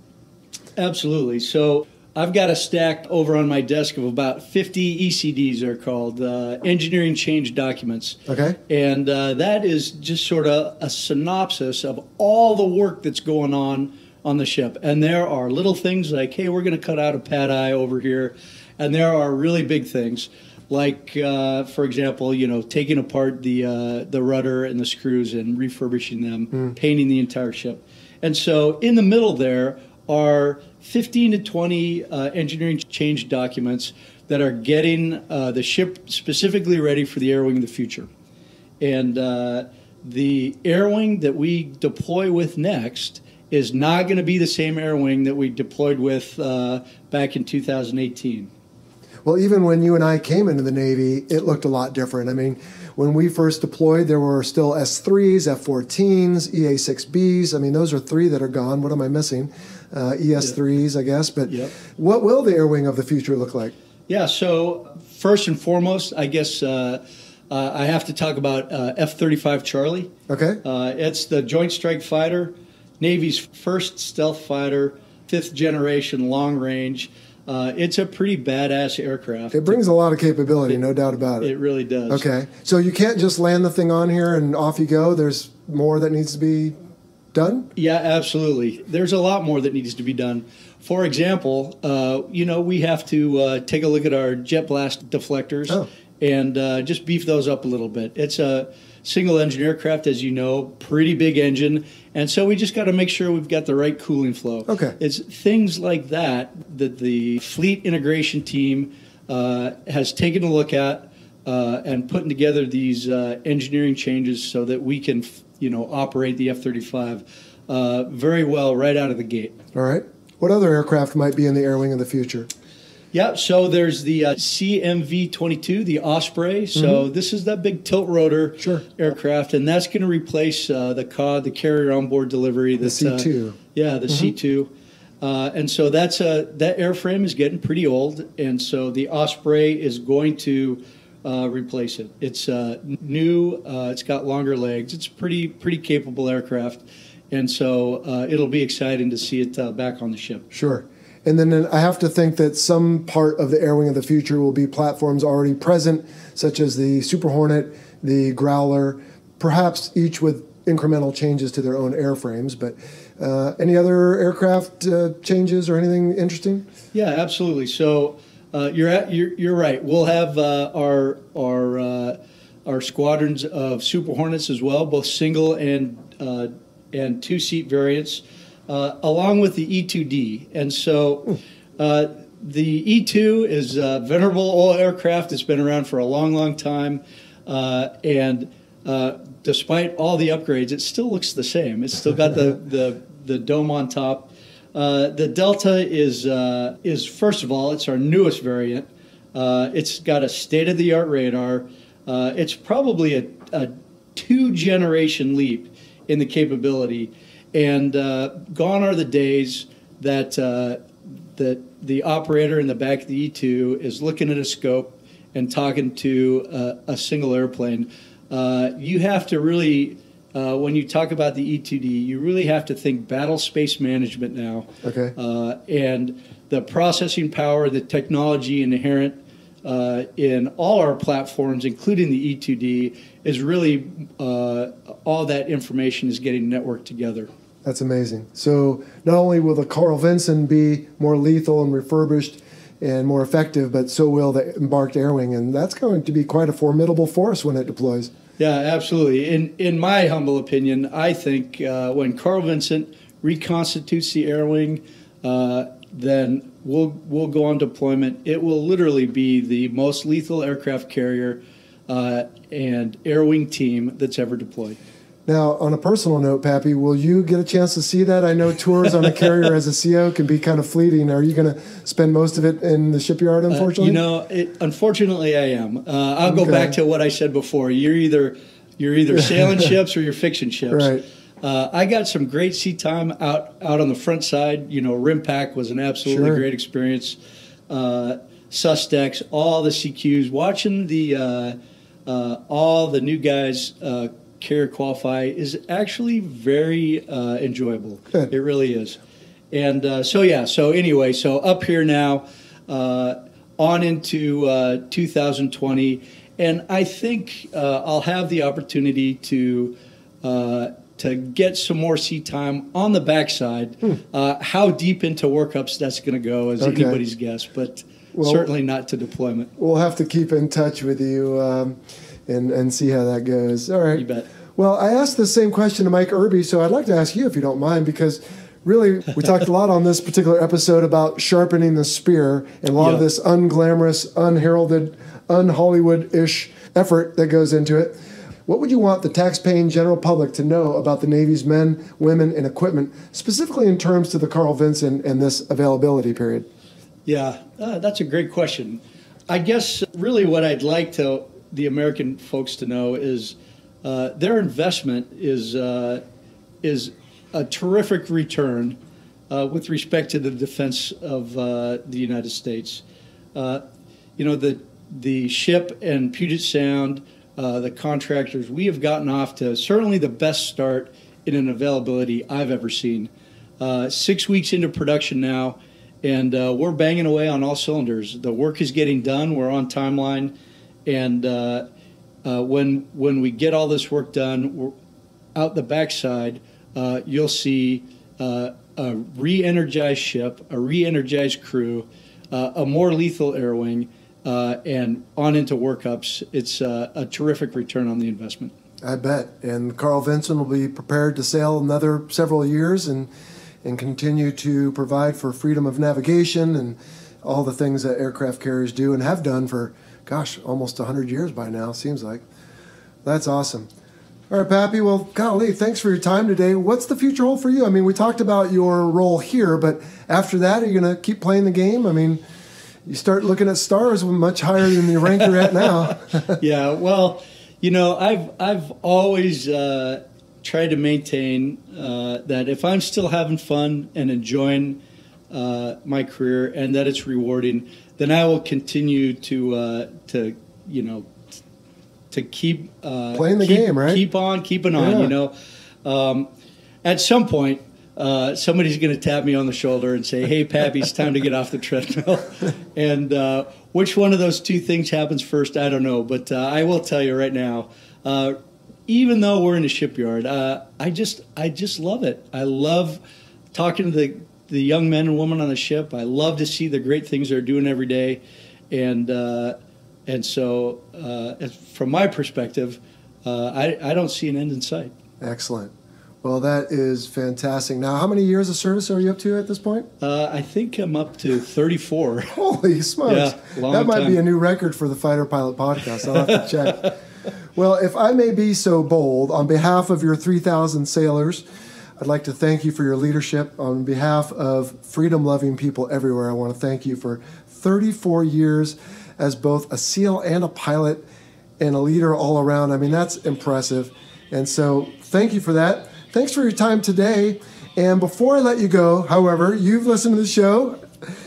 Absolutely. So, I've got a stack over on my desk of about 50 ECDs, they're called uh, engineering change documents. Okay. And uh, that is just sort of a synopsis of all the work that's going on on the ship. And there are little things like, hey, we're going to cut out a pad eye over here. And there are really big things like, uh, for example, you know, taking apart the uh, the rudder and the screws and refurbishing them, painting the entire ship. And so in the middle there are 15 to 20 uh, engineering change documents that are getting uh, the ship specifically ready for the air wing of the future. And uh, the air wing that we deploy with next is not going to be the same air wing that we deployed with uh, back in 2018. Well, even when you and I came into the Navy, it looked a lot different. I mean, when we first deployed, there were still S3s, F14s, EA6Bs. I mean, those are three that are gone. What am I missing? Uh, ES3s, I guess. But Yep. what will the air wing of the future look like? Yeah, so first and foremost, I guess uh, uh, I have to talk about uh, F 35 Charlie. Okay. Uh, it's the Joint Strike Fighter, Navy's first stealth fighter, fifth generation long range. Uh, it's a pretty badass aircraft. It brings a lot of capability, no doubt about it. It really does. Okay. So you can't just land the thing on here and off you go. There's more that needs to be done? Yeah, absolutely. There's a lot more that needs to be done. For example, uh, you know, we have to uh, take a look at our jet blast deflectors Oh. and uh, just beef those up a little bit. It's a single engine aircraft, as you know, pretty big engine, and so we just got to make sure we've got the right cooling flow. Okay. It's things like that that the fleet integration team uh, has taken a look at uh, and putting together these uh, engineering changes so that we can, you know, operate the F-35 uh, very well right out of the gate. All right. What other aircraft might be in the air wing of the future? Yeah, so there's the uh, CMV-22, the Osprey. So this is that big tilt rotor Mm-hmm. Sure. aircraft, and that's going to replace uh, the COD, the carrier onboard delivery. The uh, C2. yeah, the C2. Uh, and so that's a, that airframe is getting pretty old, and so the Osprey is going to uh, replace it. It's uh, new. Uh, it's got longer legs. It's a pretty pretty capable aircraft, and so uh, it'll be exciting to see it uh, back on the ship. Sure. And then I have to think that some part of the air wing of the future will be platforms already present, such as the Super Hornet, the Growler, perhaps each with incremental changes to their own airframes. But uh, any other aircraft uh, changes or anything interesting? Yeah, absolutely. So uh, you're, at, you're you're right. We'll have uh, our our uh, our squadrons of Super Hornets as well, both single and uh, and two seat variants, uh, along with the E2D. And so uh, the E2 is a venerable old aircraft. It's been around for a long, long time, uh, and uh, despite all the upgrades, it still looks the same. It's still got the the, the dome on top. Uh, the Delta is uh, is first of all, it's our newest variant. Uh, it's got a state of the art radar. Uh, it's probably a, a two generation leap in the capability, and uh, gone are the days that uh, that the operator in the back of the E2 is looking at a scope and talking to uh, a single airplane. Uh, you have to really, uh, when you talk about the E2D, you really have to think battle space management now. Okay. Uh, and the processing power, the technology inherent uh, in all our platforms, including the E2D, is really uh, all that information is getting networked together. That's amazing. So not only will the Carl Vinson be more lethal and refurbished and more effective, but so will the embarked air wing, and that's going to be quite a formidable force when it deploys. Yeah, absolutely. In in my humble opinion, I think uh, when Carl Vinson reconstitutes the air wing, uh, then we'll we'll go on deployment. It will literally be the most lethal aircraft carrier uh, and air wing team that's ever deployed. Now, on a personal note, Pappy, will you get a chance to see that? I know tours on a carrier as a CO can be kind of fleeting. Are you going to spend most of it in the shipyard, unfortunately? You know, it, unfortunately, I am. Uh, I'll go back to what I said before. You're either you're either sailing ships or you're fixing ships. Right. Uh, I got some great sea time out out on the front side. You know, RIMPAC was an absolutely Sure. great experience. Uh, Sustex, all the CQs, watching the uh, uh, all the new guys uh, carrier qualify is actually very uh, enjoyable. Good. It really is. And uh, so yeah, so anyway, so up here now, uh, on into uh, 2020, and I think uh, I'll have the opportunity to uh, to get some more seat time on the backside. Hmm. Uh, how deep into workups that's going to go is Okay. anybody's guess, but Well- certainly not to deployment. We'll have to keep in touch with you um, and and see how that goes. All right. You bet. Well, I asked the same question to Mike Irby, so I'd like to ask you if you don't mind, because really we talked a lot on this particular episode about sharpening the spear and a lot of this unglamorous, unheralded, un-Hollywood-ish effort that goes into it. What would you want the tax-paying general public to know about the Navy's men, women, and equipment, specifically in terms to the Carl Vinson and this availability period? Yeah, uh, that's a great question. I guess really what I'd like to the American folks to know is uh, their investment is uh, is a terrific return uh, with respect to the defense of uh, the United States. Uh, you know the the ship and Puget Sound, uh, the contractors, we have gotten off to certainly the best start in an availability I've ever seen. Six weeks into production now, and we're banging away on all cylinders. The work is getting done. We're on timeline, and uh, uh, when when we get all this work done, we're out the backside. Uh, you'll see uh, a re-energized ship, a re-energized crew, uh, a more lethal air wing, uh, and on into workups. It's a terrific return on the investment. I bet. And Carl Vinson will be prepared to sail another several years and and continue to provide for freedom of navigation and all the things that aircraft carriers do and have done for, gosh, almost 100 years by now, seems like. That's awesome. All right, Pappy. Well, golly, thanks for your time today. What's the future hold for you? I mean, we talked about your role here, but after that, are you going to keep playing the game? I mean, you start looking at stars much higher than the rank you're at now. yeah, well, you know, I've I've always uh, tried to maintain uh, that if I'm still having fun and enjoying uh, my career and that it's rewarding, then I will continue to uh, to you know to keep uh, Playing the keep- game, right? Keep on keeping on. Yeah. You know, um, at some point. Uh, somebody's going to tap me on the shoulder and say, "Hey, Pappy, it's time to get off the treadmill." and uh, which one of those two things happens first, I don't know. But uh, I will tell you right now, uh, even though we're in a shipyard, uh, I just I just love it. I love talking to the the young men and women on the ship. I love to see the great things they're doing every day, and uh, and so uh, from my perspective, uh, I I don't see an end in sight. Excellent. Well, that is fantastic. Now, how many years of service are you up to at this point? Uh, I think I'm up to 34. Holy smokes. Yeah, that might time. be a new record for the Fighter Pilot podcast. I'll have to check. well, if I may be so bold, on behalf of your 3,000 sailors, I'd like to thank you for your leadership. On behalf of freedom loving people everywhere, I want to thank you for 34 years as both a SEAL and a pilot and a leader all around. I mean, that's impressive. And so, thank you for that. Thanks for your time today. And before I let you go, however, you've listened to the show.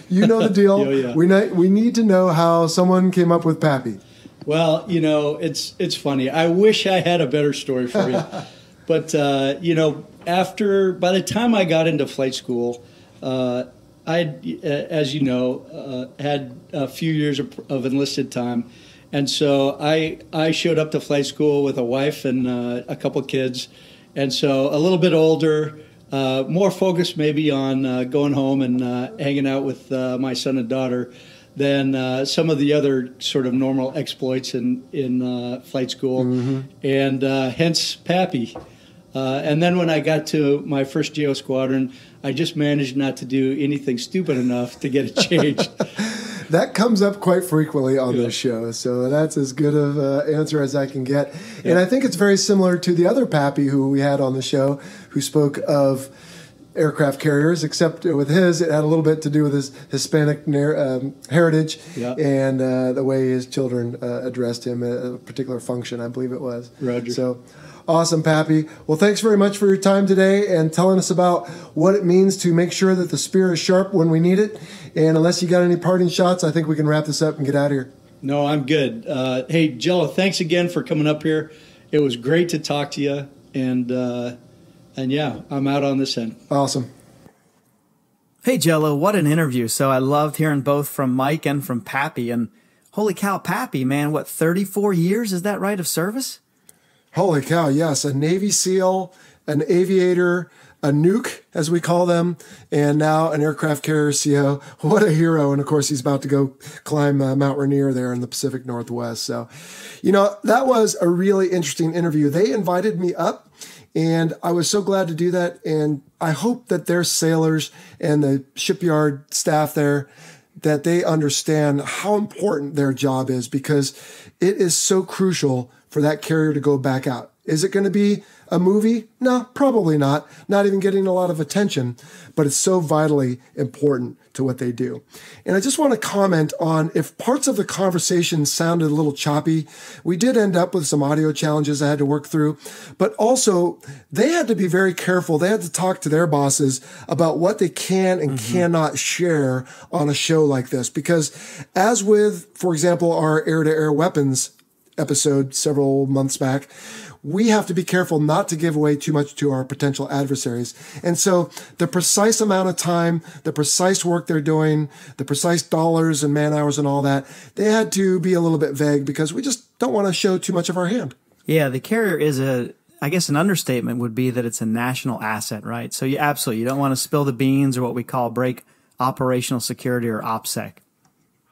You know the deal. Yeah, yeah. We, ne- we need to know how someone came up with Pappy. Well, you know, it's it's funny. I wish I had a better story for you, but uh, you know, after by the time I got into flight school, uh, I, uh, as you know, uh, had a few years of, of enlisted time, and so I I showed up to flight school with a wife and uh, a couple kids, and so a little bit older. Uh, more focused maybe on uh, going home and uh, hanging out with uh, my son and daughter than uh, some of the other sort of normal exploits in in uh, flight school, and uh, hence Pappy. Uh, and then when I got to my first Geo Squadron, I just managed not to do anything stupid enough to get it changed. That comes up quite frequently on this show, so that's as good of an answer as I can get. And I think it's very similar to the other Pappy who we had on the show, who spoke of aircraft carriers, except with his, it had a little bit to do with his Hispanic um, heritage Yeah. and uh, the way his children uh, addressed him at a particular function, I believe it was. Roger. So awesome, Pappy. Well, thanks very much for your time today and telling us about what it means to make sure that the spear is sharp when we need it. And unless you got any parting shots, I think we can wrap this up and get out of here. no, I'm good. Uh, hey, Jell-O, thanks again for coming up here. It was great to talk to you, and uh, and yeah, I'm out on this end. Awesome. Hey Jell-O, what an interview. So I loved hearing both from Mike and from Pappy. And holy cow, Pappy, man, what, 34 years? Is that right of service? Holy cow, yes. A Navy SEAL, an aviator, a nuke, as we call them, and now an aircraft carrier CO. What a hero. And of course, he's about to go climb uh, Mount Rainier there in the Pacific Northwest. So, you know, that was a really interesting interview. They invited me up. And I was so glad to do that. And I hope that their sailors and the shipyard staff there that they understand how important their job is because it is so crucial for that carrier to go back out. Is it going to be a movie? No, probably not. Not even getting a lot of attention, but it's so vitally important to what they do. And I just want to comment on if parts of the conversation sounded a little choppy, we did end up with some audio challenges I had to work through, but also they had to be very careful. They had to talk to their bosses about what they can and mm-hmm. cannot share on a show like this. Because as with, for example, our air to air weapons episode several months back, we have to be careful not to give away too much to our potential adversaries. And so the precise amount of time, the precise work they're doing, the precise dollars and man hours and all that, they had to be a little bit vague because we just don't want to show too much of our hand. Yeah, the carrier is a I guess an understatement would be that it's a national asset, right? So you absolutely you don't want to spill the beans or what we call break operational security or OPSEC.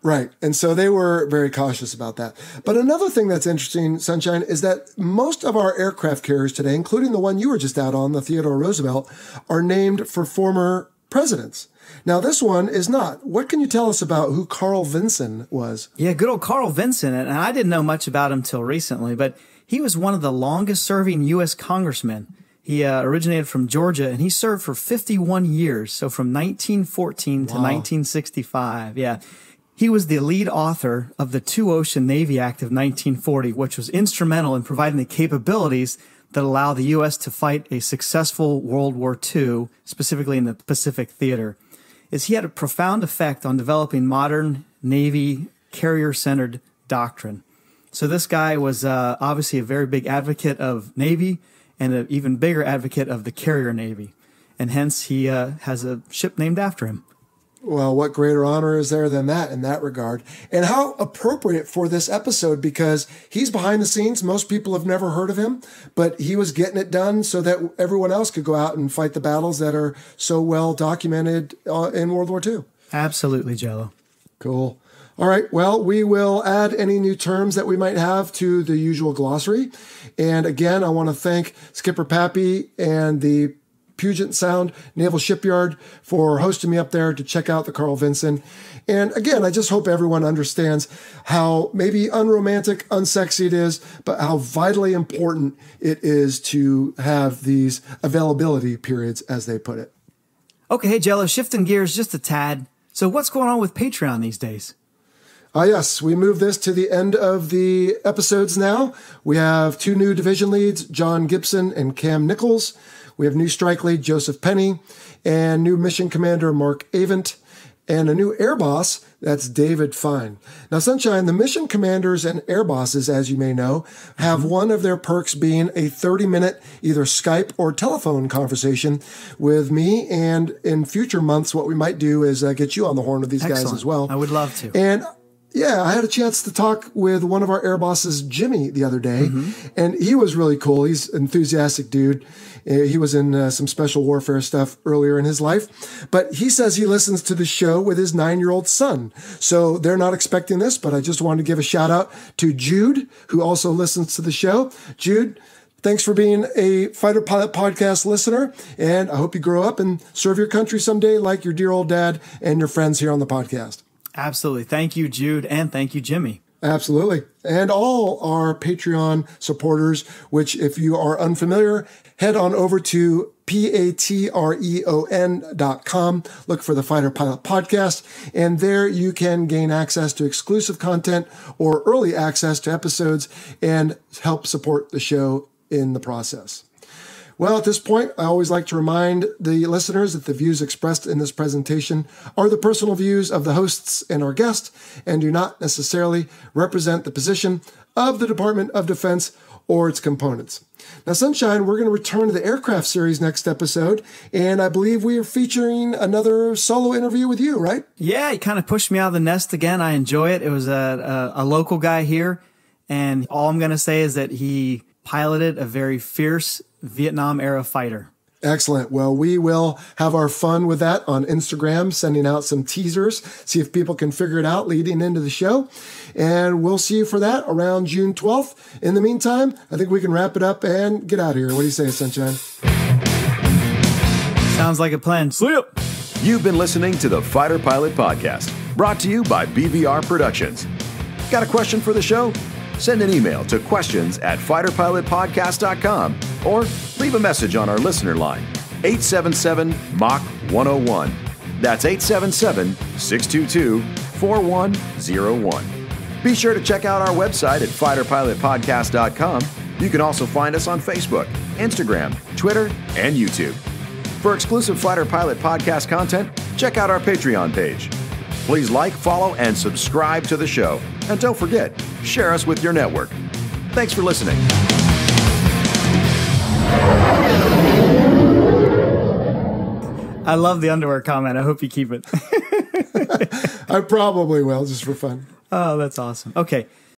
Right. And so they were very cautious about that. But another thing that's interesting, Sunshine, is that most of our aircraft carriers today, including the one you were just out on, the Theodore Roosevelt, are named for former presidents. Now, this one is not. What can you tell us about who Carl Vinson was? Yeah, good old Carl Vinson. And I didn't know much about him till recently, but he was one of the longest serving U.S. congressmen. He uh, originated from Georgia and he served for 51 years. So from 1914 wow. to 1965. Yeah. He was the lead author of the Two Ocean Navy Act of 1940, which was instrumental in providing the capabilities that allow the U.S. to fight a successful World War II, specifically in the Pacific theater. Is he had a profound effect on developing modern Navy carrier-centered doctrine. So this guy was uh, obviously a very big advocate of Navy and an even bigger advocate of the carrier Navy, and hence he uh, has a ship named after him. Well, what greater honor is there than that in that regard? And how appropriate for this episode because he's behind the scenes. Most people have never heard of him, but he was getting it done so that everyone else could go out and fight the battles that are so well documented uh, in World War II. Absolutely, Jell-O. Cool. All right. Well, we will add any new terms that we might have to the usual glossary. And again, I want to thank Skipper Pappy and the Puget Sound Naval Shipyard for hosting me up there to check out the Carl Vinson. And again, I just hope everyone understands how maybe unromantic, unsexy it is, but how vitally important it is to have these availability periods, as they put it. Okay, hey, Jell-O, shifting gears just a tad. So, what's going on with Patreon these days? Ah, yes, we move this to the end of the episodes now. We have two new division leads, John Gibson and Cam Nichols. We have new strike lead Joseph Penny and new mission commander Mark Avent and a new air boss that's David Fine. Now, Sunshine, the mission commanders and air bosses, as you may know, have one of their perks being a 30 minute either Skype or telephone conversation with me. And in future months, what we might do is uh, get you on the horn with these Excellent. guys as well. I would love to. And yeah, I had a chance to talk with one of our air bosses, Jimmy, the other day, mm-hmm. and he was really cool. He's an enthusiastic dude. Uh, he was in uh, some special warfare stuff earlier in his life, but he says he listens to the show with his nine year old son. So they're not expecting this, but I just wanted to give a shout out to Jude, who also listens to the show. Jude, Thanks for being a Fighter Pilot podcast listener, and I hope you grow up and serve your country someday like your dear old dad and your friends here on the podcast. Absolutely. Thank you, Jude, and thank you, Jimmy. Absolutely. And all our Patreon supporters, which, if you are unfamiliar, head on over to P-A-T-R-E-O-N dot com. Look for the Fighter Pilot Podcast. And there you can gain access to exclusive content or early access to episodes and help support the show in the process. Well, at this point, I always like to remind the listeners that the views expressed in this presentation are the personal views of the hosts and our guest and do not necessarily represent the position of the Department of Defense or its components. Now, Sunshine, we're going to return to the aircraft series next episode, and I believe we are featuring another solo interview with you, right? Yeah, he kind of pushed me out of the nest again. I enjoy it. It was a, a, a local guy here, and all I'm going to say is that he piloted a very fierce Vietnam era fighter. Excellent. Well, we will have our fun with that on Instagram, sending out some teasers, see if people can figure it out leading into the show. And we'll see you for that around June 12th. In the meantime, I think we can wrap it up and get out of here. What do you say, Sunshine? Sounds like a plan. Sleep. You've been listening to the Fighter Pilot Podcast, brought to you by BVR Productions. Got a question for the show? Send an email to questions at fighterpilotpodcast.com or leave a message on our listener line, 877 Mach 101. That's 877 622 4101. Be sure to check out our website at fighterpilotpodcast.com. You can also find us on Facebook, Instagram, Twitter, and YouTube. For exclusive Fighter Pilot podcast content, check out our Patreon page. Please like, follow, and subscribe to the show. And don't forget, share us with your network. Thanks for listening. I love the underwear comment. I hope you keep it. I probably will, just for fun. oh, that's awesome. Okay.